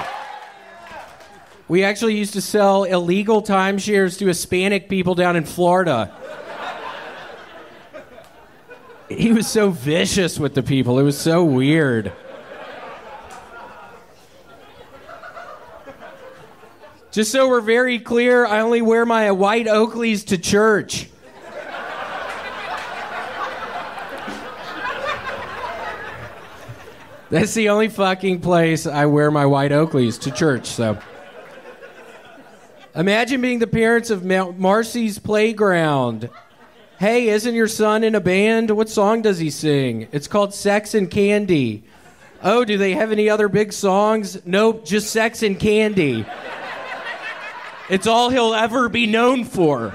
We actually used to sell illegal timeshares to Hispanic people down in Florida. He was so vicious with the people. It was so weird. Just so we're very clear, I only wear my white Oakleys to church. That's the only fucking place I wear my white Oakleys to church, so. Imagine being the parents of Mar- Marcy's Playground. Hey, isn't your son in a band? What song does he sing? It's called Sex and Candy. Oh, do they have any other big songs? Nope, just Sex and Candy. It's all he'll ever be known for.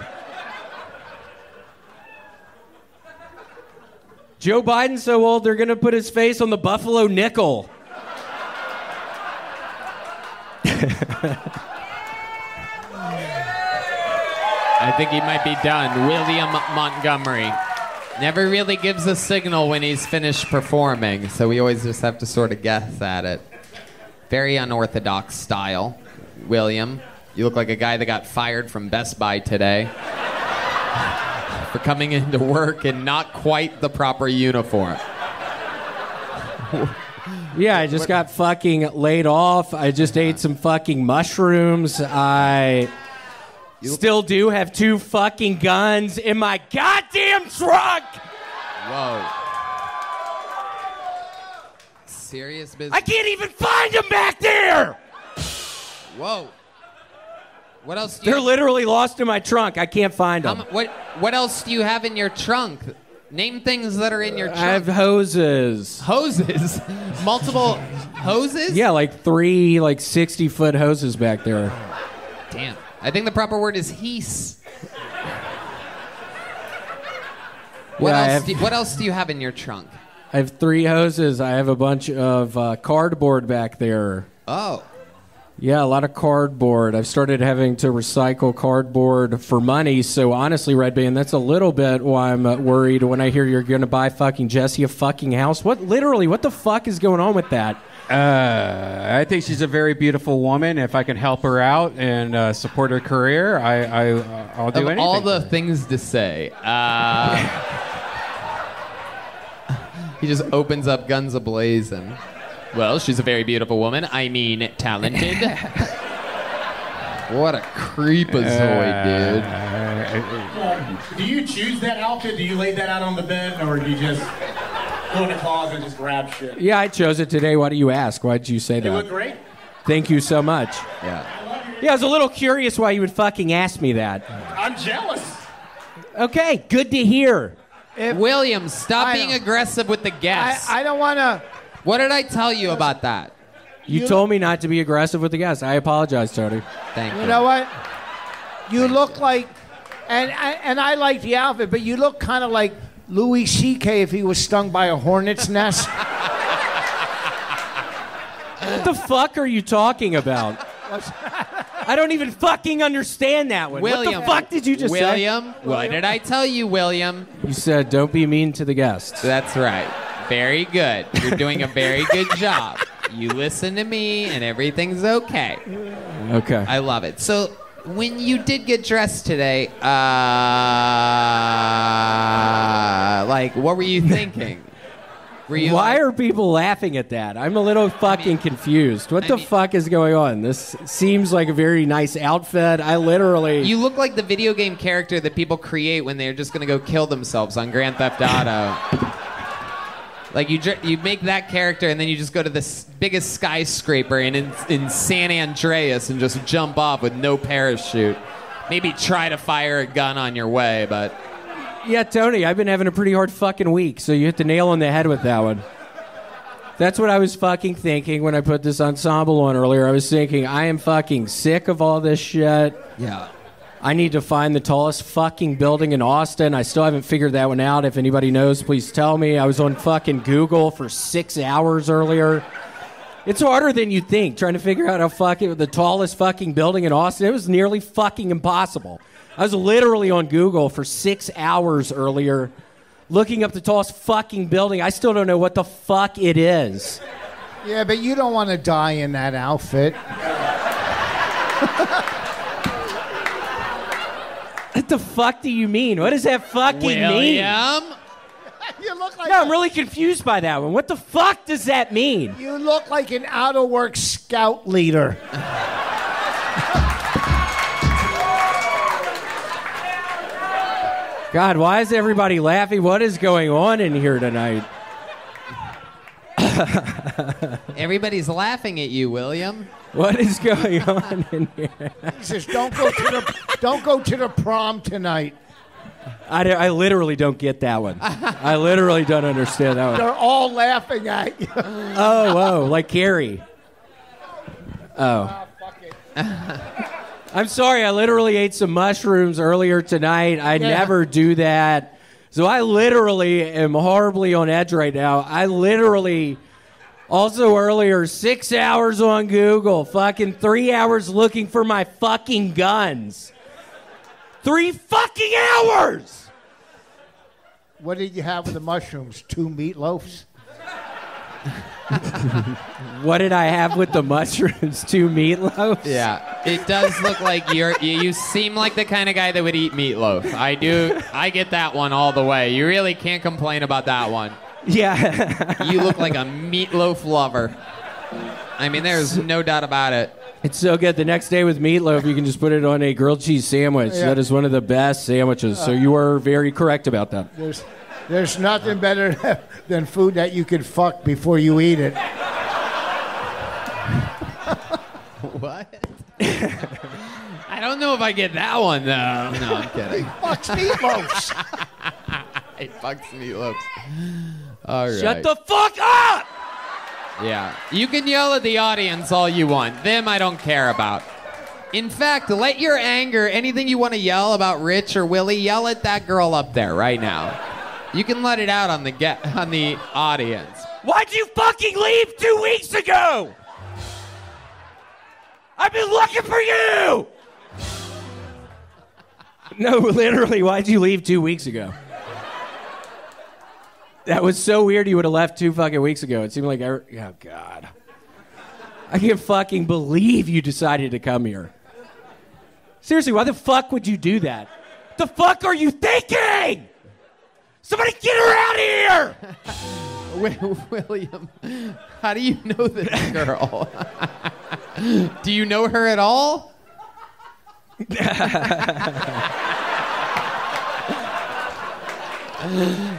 Joe Biden's so old, they're going to put his face on the Buffalo nickel. I think he might be done. William Montgomery. Never really gives a signal when he's finished performing, so we always just have to sort of guess at it. Very unorthodox style. William, you look like a guy that got fired from Best Buy today for coming into work in not quite the proper uniform. Yeah, I just got fucking laid off. I just ate some fucking mushrooms. I still do have two fucking guns in my goddamn truck. Whoa. Serious business. I can't even find them back there. Whoa. What else? Do you They're literally lost in my trunk. I can't find them. mu- what What else do you have in your trunk? Name things that are in your trunk. I have hoses. hoses. Multiple hoses. Yeah, like three, like 60 foot hoses back there. Damn. I think the proper word is heese. What Yeah, else? have- do, what else do you have in your trunk? I have three hoses. I have a bunch of uh, cardboard back there. Oh. Yeah, a lot of cardboard. I've started having to recycle cardboard for money. So honestly, Redban, that's a little bit why I'm uh, worried when I hear you're going to buy fucking Jesse a fucking house. What literally? What the fuck is going on with that? Uh, I think she's a very beautiful woman. If I can help her out and uh, support her career, I, I uh, I'll do of anything. all the things to say, uh, he just opens up guns ablazing. Well, she's a very beautiful woman. I mean, talented. what a creepazoid, uh, dude. Do you choose that outfit? Do you lay that out on the bed, or do you just go in the closet and just grab shit? Yeah, I chose it today. Why do you ask? Why did you say that? You that? look great. Thank you so much. Yeah. Yeah, I was a little curious why you would fucking ask me that. I'm jealous. Okay, good to hear. William, stop I being aggressive with the guests. I, I don't want to. What did I tell you about that? You, You- told me not to be aggressive with the guests. I apologize, Tony. Thank You You know what? You look like, and I, and I like the outfit, but you look kind of like Louis C.K. if he was stung by a hornet's nest. What the fuck are you talking about? I don't even fucking understand that one. William. What the fuck did you just say? William, say? what did I tell you, William? You said don't be mean to the guests. That's right. Very good. You're doing a very good job. You listen to me, and everything's okay. Okay. I love it. So, when you did get dressed today, uh, like, what were you thinking? Were you Why are people laughing at that? I'm a little fucking confused. What the fuck is going on? This seems like a very nice outfit. I literally. You look like the video game character that people create when they're just gonna go kill themselves on Grand Theft Auto. like you, dr- you make that character and then you just go to the s- biggest skyscraper in, in in San Andreas and just jump off with no parachute. Maybe try to fire a gun on your way, but Yeah, Tony, I've been having a pretty hard fucking week, so you hit the nail on the head with that one. That's what I was fucking thinking when I put this ensemble on earlier. I was thinking, I am fucking sick of all this shit. Yeah. I need to find the tallest fucking building in Austin. I still haven't figured that one out. If anybody knows, please tell me. I was on fucking Google for six hours earlier. It's harder than you think trying to figure out how fucking the tallest fucking building in Austin. It was nearly fucking impossible. I was literally on Google for six hours earlier, looking up the tallest fucking building. I still don't know what the fuck it is. yeah, but you don't want to die in that outfit. What the fuck do you mean? What does that fucking mean? William? you look like No, I'm really confused by that one. What the fuck does that mean? you look like an out of work scout leader. God, why is everybody laughing? What is going on in here tonight? Everybody's laughing at you, William. What is going on in here? He says, "Don't go to the don't go to the prom tonight." I I literally don't get that one. I literally don't understand that one. They're all laughing at you. Oh, whoa, like Carrie. Ah, oh. I'm sorry, I literally ate some mushrooms earlier tonight. I Yeah. never do that. So I literally am horribly on edge right now. I literally also earlier six hours on Google, fucking three hours looking for my fucking guns. Three fucking hours! What did you have with the mushrooms? Two meatloafs. What did I have with the mushrooms? Two meatloafs? Yeah, it does look like you're. You, you seem like the kind of guy that would eat meatloaf. I do. I get that one all the way. You really can't complain about that one. Yeah. you look like a meatloaf lover. I mean, there's no doubt about it. It's so good. The next day with meatloaf, you can just put it on a grilled cheese sandwich. Yeah. That is one of the best sandwiches. So you are very correct about that. There's there's nothing better than food that you can fuck before you eat it. What? I don't know if I get that one though. No, I'm kidding. Fucks meatloafs. It fucks meatloafs. All right. Shut the fuck up! Yeah. You can yell at the audience all you want. Them I don't care about. In fact, let your anger, anything you want to yell about Rich or Willie, yell at that girl up there right now. You can let it out on the get on the audience. Why'd you fucking leave two weeks ago? I've been looking for you! No, literally, why'd you leave two weeks ago? That was so weird you would have left two fucking weeks ago. It seemed like, I, oh, God. I can't fucking believe you decided to come here. Seriously, why the fuck would you do that? The fuck are you thinking? Somebody get her out of here! William, how do you know this girl? do you know her at all?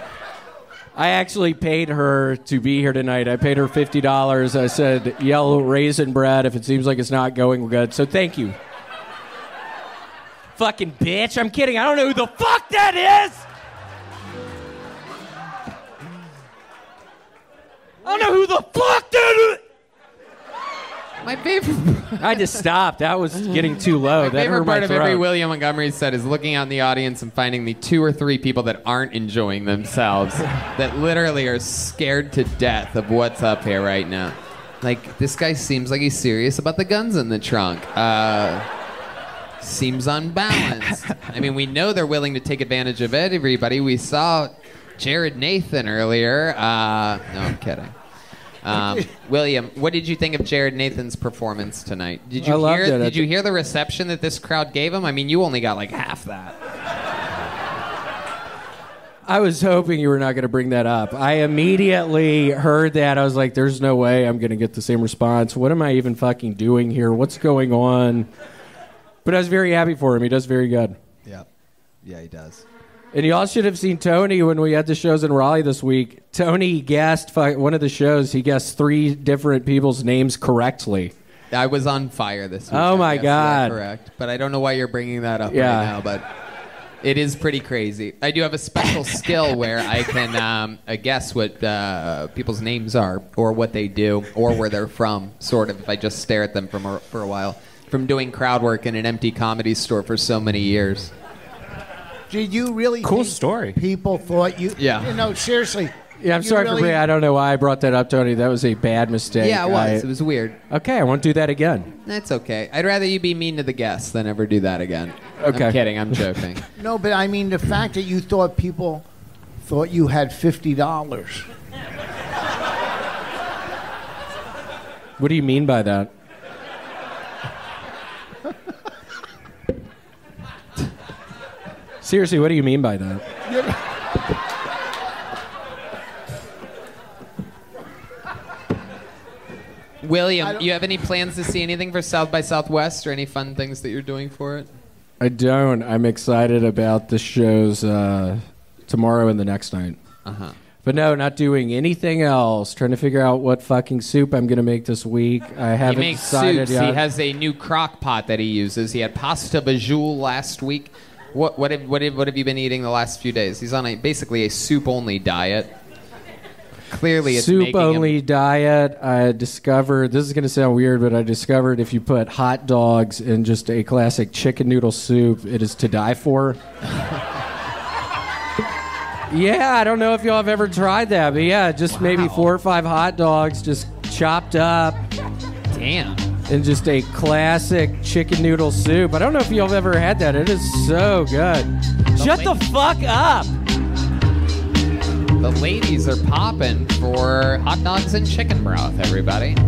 I actually paid her to be here tonight. I paid her fifty dollars. I said, "Yell raisin bread if it seems like it's not going good." So thank you. Fucking bitch! I'm kidding. I don't know who the fuck that is. I don't know who the fuck. My favorite. I just stopped. That was getting too low. My that favorite hurt my part of every. William Montgomery set is looking out in the audience and finding the two or three people that aren't enjoying themselves, that literally are scared to death of what's up here right now. Like this guy seems like he's serious about the guns in the trunk. Uh, seems unbalanced. I mean, we know they're willing to take advantage of. Everybody, we saw Jared Nathan earlier. Uh, no, I'm kidding. Um, William, what did you think of Jared Nathan's performance tonight? Did you I loved hear? it. I Did you thi- hear the reception that this crowd gave him? I mean, you only got like half that. I was hoping you were not going to bring that up. I immediately heard that. I was like, there's no way I'm going to get the same response. What am I even fucking doing here? What's going on? But I was very happy for him. He does very good. Yeah, yeah, he does. And y'all should have seen Tony when we had the shows in Raleigh this week. Tony guessed one of the shows. He guessed three different people's names correctly. I was on fire this week. Oh, my God. Correct, but I don't know why you're bringing that up Yeah. right now. But it is pretty crazy. I do have a special skill where I can um, uh, guess what uh, people's names are, or what they do, or where they're from. Sort of, if I just stare at them from a, for a while. From doing crowd work in an empty comedy store for so many years. Did you really Cool think story. people thought you Yeah. You know, seriously. Yeah, I'm you sorry for really- bringing. I don't know why I brought that up, Tony. That was a bad mistake. Yeah, it was. I- It was weird. Okay, I won't do that again. That's okay. I'd rather you be mean to the guests than ever do that again. Okay. I'm kidding. I'm joking. No, but I mean the fact that you thought people thought you had fifty dollars. What do you mean by that? Seriously, what do you mean by that? William, you have any plans to see anything for South by Southwest or any fun things that you're doing for it? I don't. I'm excited about the shows uh, tomorrow and the next night. Uh-huh. But no, not doing anything else. Trying to figure out what fucking soup I'm going to make this week. I haven't makes decided soups. yet. He has a new crock pot that he uses. He had pasta bajoule last week. What what have, what have, what have you been eating the last few days? He's on a basically a soup only diet. Clearly, it's soup making him- only diet. I discovered this is going to sound weird, but I discovered if you put hot dogs in just a classic chicken noodle soup, it is to die for. yeah, I don't know if y'all have ever tried that, but yeah, just maybe four or five hot dogs just chopped up. Damn. In just a classic chicken noodle soup. I don't know if y'all have ever had that. It is so good. Shut the fuck up. The ladies are popping for hot dogs and chicken broth. Everybody.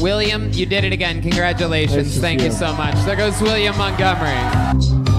William, you did it again. Congratulations. Thank Thank you you. so much. There goes William Montgomery.